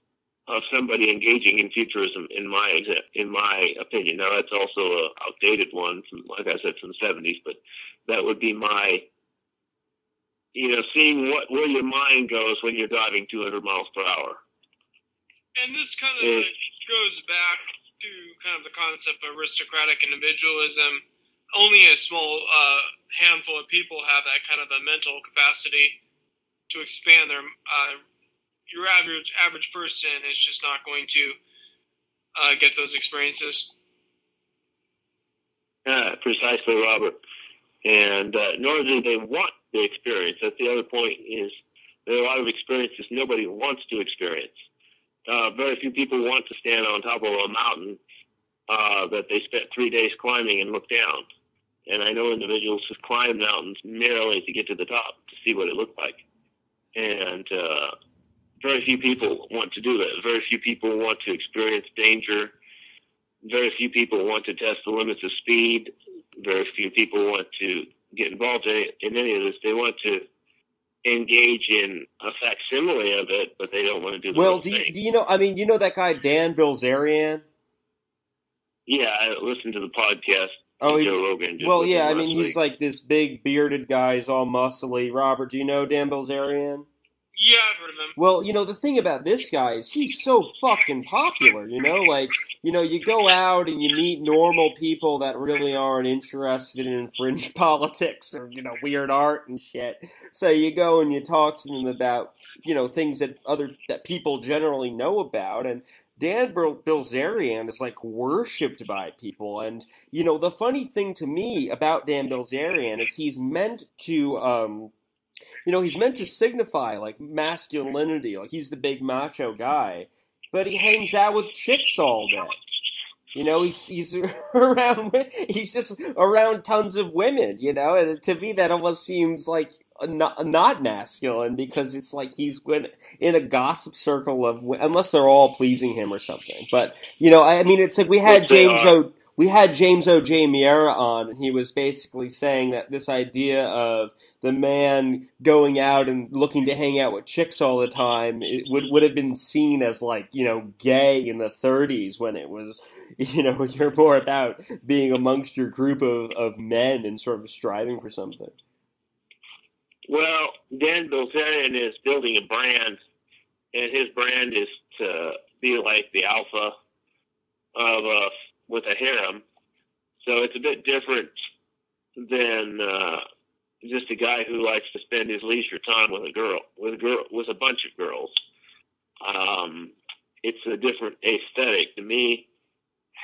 of somebody engaging in futurism, in my in my opinion. Now that's also a outdated one, from, like I said, from the seventies, but that would be my, you know, seeing what where your mind goes when you're driving 200 miles per hour. And this kind of Yeah. goes back to kind of the concept of aristocratic individualism. Only a small uh, handful of people have that kind of a mental capacity to expand their. Uh, your average average person is just not going to uh, get those experiences. Uh, precisely, Robert. And uh, nor do they want the experience. That's the other point. Is there are a lot of experiences nobody wants to experience. Uh, very few people want to stand on top of a mountain uh, that they spent three days climbing and look down. And I know individuals who climb mountains merely to get to the top to see what it looked like. And uh, very few people want to do that. Very few people want to experience danger. Very few people want to test the limits of speed. Very few people want to get involved in, in any of this. They want to engage in a facsimile of it, but they don't want to do the Well, do you, thing. do you know? I mean, you know that guy Dan Bilzerian. Yeah, I listened to the podcast. Oh, he- Joe Rogan. Well, yeah. I mean, he's like this big bearded guy. He's all muscly. Robert, do you know Dan Bilzerian? Yeah, I've heard of them. Well, you know the thing about this guy is he's so fucking popular. You know, like you know, you go out and you meet normal people that really aren't interested in fringe politics or you know weird art and shit. So you go and you talk to them about you know things that other that people generally know about and. Dan Bil- Bilzerian is like worshipped by people, and you know the funny thing to me about Dan Bilzerian is he's meant to um, you know, he's meant to signify like masculinity, like he's the big macho guy, but he hangs out with chicks all day. You know, he's he's around he's just around tons of women, you know, and to me that almost seems like not, not masculine because it's like he's in, in a gossip circle of unless they're all pleasing him or something. But you know, I mean, it's like we had James. O. We had James O'Meara on, and he was basically saying that this idea of the man going out and looking to hang out with chicks all the time would would have been seen as like you know gay in the 30s when it was you know you're more about being amongst your group of, of men and sort of striving for something. Well, Dan Bilzerian is building a brand, and his brand is to be like the alpha of uh, with a harem. So it's a bit different than uh, just a guy who likes to spend his leisure time with a girl, with a girl, with a bunch of girls. Um, it's a different aesthetic to me.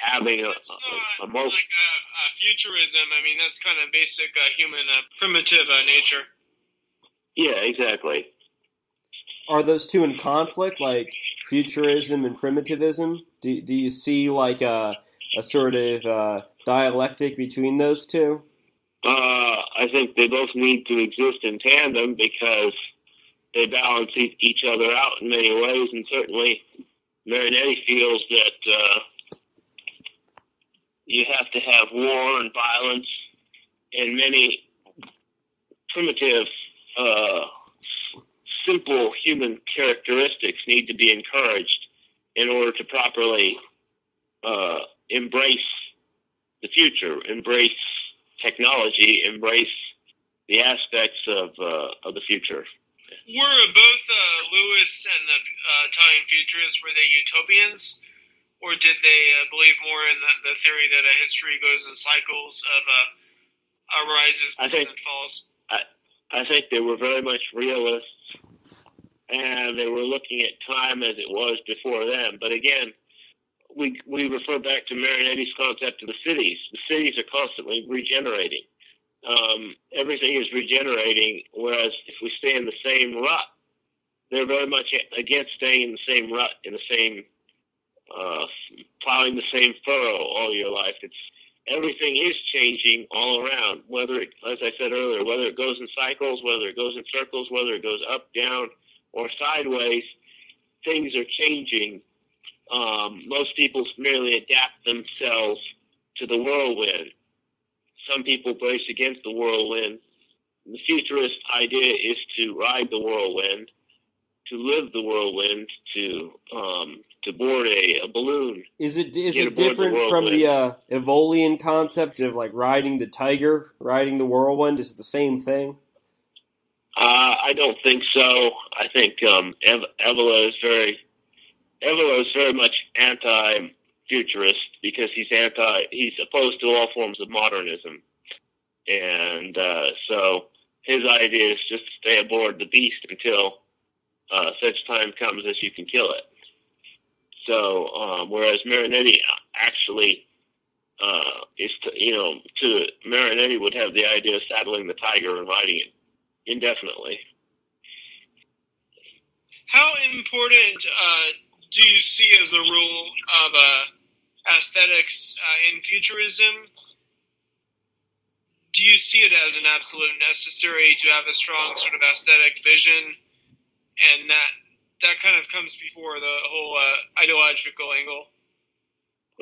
Having a, That's a, a, not like uh, uh, futurism. I mean, that's kind of basic uh, human uh, primitive uh, nature. yeah, exactly. Are those two in conflict, like futurism and primitivism? Do, do you see like a, a sort of uh, dialectic between those two? Uh, I think they both need to exist in tandem because they balance each other out in many ways, and certainly Marinetti feels that uh, you have to have war and violence and many primitive, uh, simple human characteristics need to be encouraged in order to properly uh, embrace the future, embrace technology, embrace the aspects of uh, of the future. Were both uh, Lewis and the uh, Italian futurists were they utopians, or did they uh, believe more in the, the, theory that a history goes in cycles of uh, rises I think, and falls? I, I think they were very much realists, and they were looking at time as it was before them. But again, we we refer back to Marinetti's concept of the cities. The cities are constantly regenerating. Um, everything is regenerating, whereas if we stay in the same rut, they're very much against staying in the same rut, in the same uh, plowing the same furrow all your life. It's everything is changing all around. Whether, it, as I said earlier, whether it goes in cycles, whether it goes in circles, whether it goes up, down, or sideways, things are changing um, most people merely adapt themselves to the whirlwind. Some people brace against the whirlwind. The futurist idea is to ride the whirlwind, to live the whirlwind, to um, to board a, a, balloon. Is it is it different the from the uh, Evolian concept of like riding the tiger, riding the whirlwind? Is it the same thing? Uh, I don't think so. I think um, Ev- Evola is very Evola is very much anti-futurist because he's anti, he's opposed to all forms of modernism, and uh, so his idea is just to stay aboard the beast until uh, such time comes as you can kill it. So, um, whereas Marinetti actually uh, is, to, you know, to Marinetti would have the idea of saddling the tiger and riding it indefinitely. How important uh, do you see as the rule of uh, aesthetics uh, in futurism? Do you see it as an absolute necessary to have a strong sort of aesthetic vision, and that that kind of comes before the whole uh, ideological angle?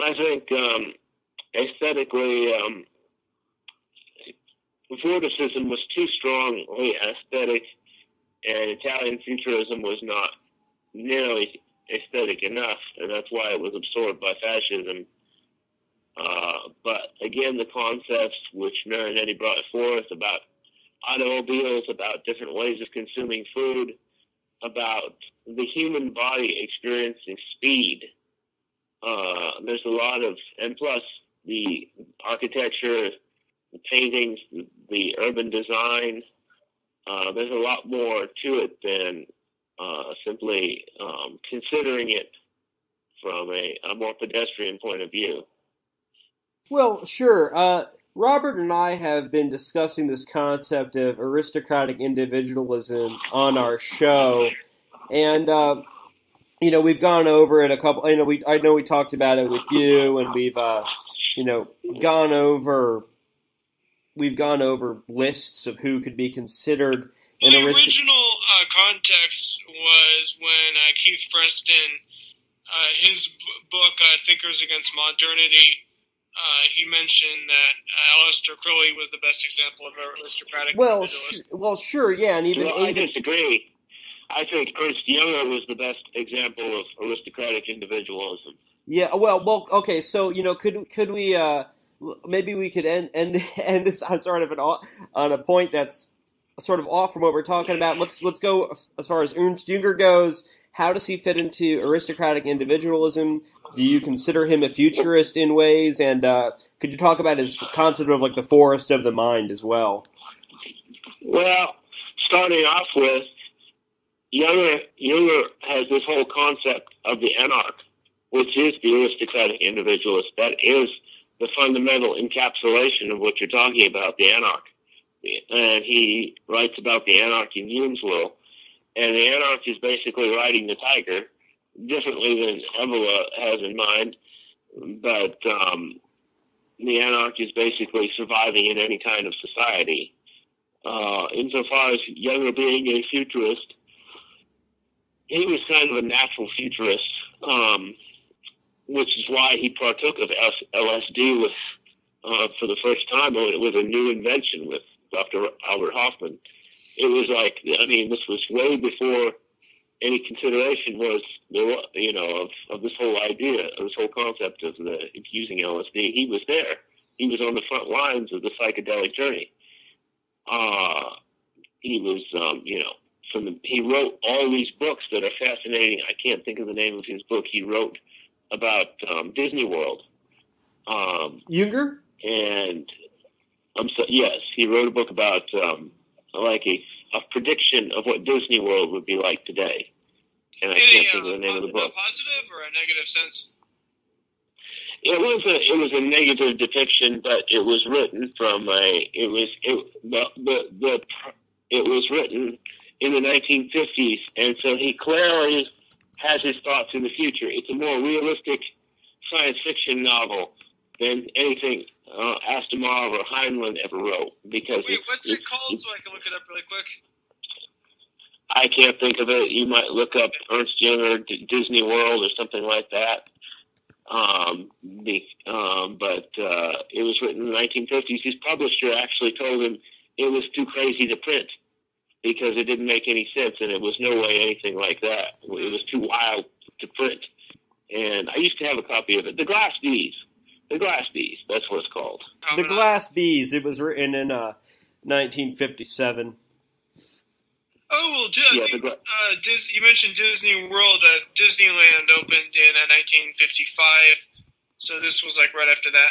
I think um, aesthetically, um, Vorticism was too strongly aesthetic, and Italian futurism was not nearly aesthetic enough, and that's why it was absorbed by fascism. Uh, but again, the concepts which Marinetti brought forth about automobiles, about different ways of consuming food, about the human body experiencing speed. Uh, there's a lot of, and plus the architecture, the paintings, the, urban design. Uh, there's a lot more to it than uh, simply um, considering it from a, a, more pedestrian point of view. Well, sure. Uh, Robert and I have been discussing this concept of aristocratic individualism on our show, and uh, you know we've gone over it a couple. You know, we I know we talked about it with you, and we've uh, you know gone over we've gone over lists of who could be considered the original uh, context was when uh, Keith Preston, uh, his b- book uh, "Thinkers Against Modernity," uh, he mentioned that uh, Aleister Crowley was the best example of aristocratic. Well, sh- well, sure, yeah, and even, well, I disagree. I think Ernst Jünger was the best example of aristocratic individualism. Yeah, well, well, okay, so you know, could could we? maybe we could end end end this on sort of an on a point that's sort of off from what we're talking about. Let's let's go as far as Ernst Jünger goes. How does he fit into aristocratic individualism? Do you consider him a futurist in ways? And uh, could you talk about his concept of like the forest of the mind as well? Well, starting off with, Jünger, Jünger has this whole concept of the anarch, which is the aristocratic individualist. That is the fundamental encapsulation of what you're talking about, the anarch and he writes about the anarch in Eumesville. And the anarch is basically riding the tiger, differently than Evola has in mind. But um, the anarch is basically surviving in any kind of society. Uh, insofar as Jünger being a futurist, he was kind of a natural futurist um, which is why he partook of LSD with uh, for the first time. It was a new invention with Dr. Albert Hofmann. It was like, I mean, this was way before any consideration was, you know, of, of this whole idea, of this whole concept of the using LSD. He was there. He was on the front lines of the psychedelic journey. Uh, he was, um, you know, from the, he wrote all these books that are fascinating. I can't think of the name of his book. He wrote about um, Disney World. Um, Jünger? And I'm so, yes, he wrote a book about um, like a, a prediction of what Disney World would be like today. And I Any, can't think of the uh, name of the book. A positive or a negative sense? It was a it was a negative depiction, but it was written from a it was it the the, the it was written in the 1950s, and so he clearly has his thoughts in the future. It's a more realistic science fiction novel than anything uh, Asimov or Heinlein ever wrote. Because wait, what's it called? So I can look it up really quick. I can't think of it. You might look up Ernst Jünger D- Disney World or something like that. Um, the, um, but uh, it was written in the 1950s. His publisher actually told him it was too crazy to print because it didn't make any sense, and it was no way anything like that. It was too wild to print. And I used to have a copy of it. The Glass Bees. The Glass Bees. That's what it's called. The Glass Bees. It was written in uh, 1957. Oh well, yeah, the, uh, Dis- you mentioned Disney World. Uh, Disneyland opened in uh, 1955, so this was like right after that.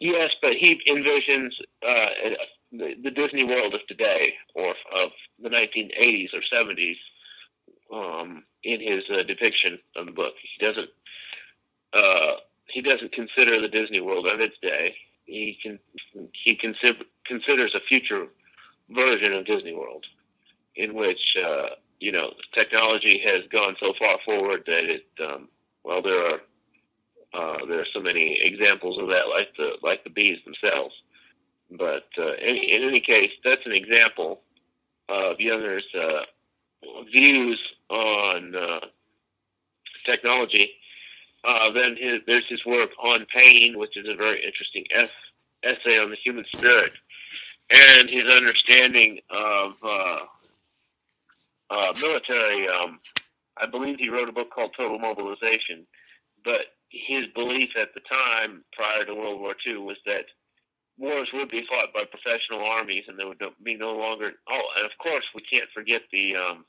Yes, but he envisions uh, the, the Disney World of today, or of the 1980s or 70s, um, in his uh, depiction of the book. He doesn't uh, he doesn't consider the Disney World of its day. He can he consider, considers a future version of Disney World, in which uh, you know technology has gone so far forward that it um, well there are uh, there are so many examples of that, like the like the bees themselves. But uh, in, in, any case, that's an example of Jünger's uh, views on uh, technology. Uh, then his, there's his work on pain, which is a very interesting es- essay on the human spirit, and his understanding of uh, uh, military. Um, I believe he wrote a book called Total Mobilization, but his belief at the time, prior to World War II, was that wars would be fought by professional armies, and there would be no longer. Oh, and of course, we can't forget the um,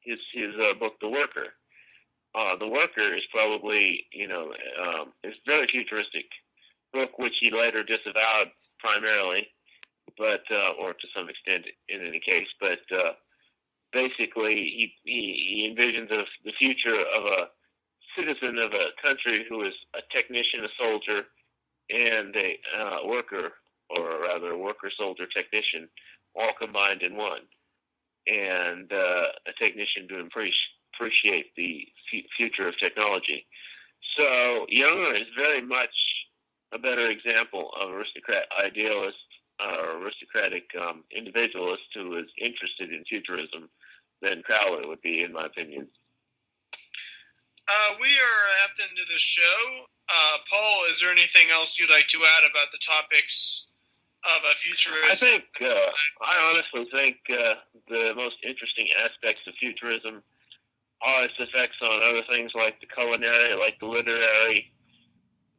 his his uh, book, The Worker. Uh, the Worker is probably you know um, is very futuristic book, which he later disavowed primarily, but uh, or to some extent in any case, but. Uh, basically, he, he, he envisions of the future of a citizen of a country who is a technician, a soldier, and a uh, worker or rather a worker, soldier, technician, all combined in one, and uh, a technician doing to appreciate the f- future of technology. So Jünger is very much a better example of aristocrat idealist or uh, aristocratic um, individualist who is interested in futurism than Crowley would be, in my opinion. Uh, we are at the end of the show. Uh, Paul, is there anything else you'd like to add about the topics of a futurism. I think uh, I honestly think uh, the most interesting aspects of futurism are its effects on other things like the culinary, like the literary,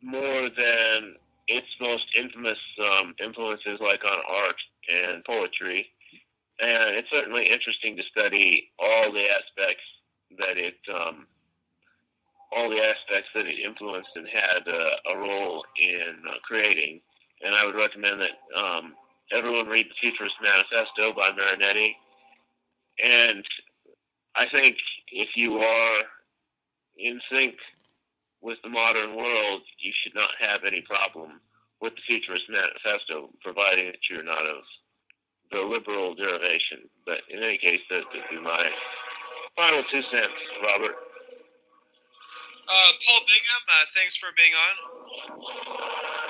more than its most infamous um, influences like on art and poetry. And it's certainly interesting to study all the aspects that it, um, all the aspects that it influenced and had uh, a role in uh, creating and I would recommend that um, everyone read The Futurist Manifesto by Marinetti. And I think if you are in sync with the modern world, you should not have any problem with the Futurist Manifesto, providing that you're not of the liberal derivation. But in any case, that would be my final two cents, Robert. Uh, Paul Bingham, uh, thanks for being on.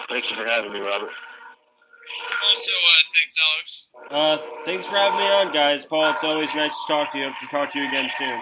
Thank you for having me, Robert. Also, uh, thanks, Alex. Uh, thanks for having me on, guys. Paul, it's always nice to talk to you. Hope to talk to you again soon.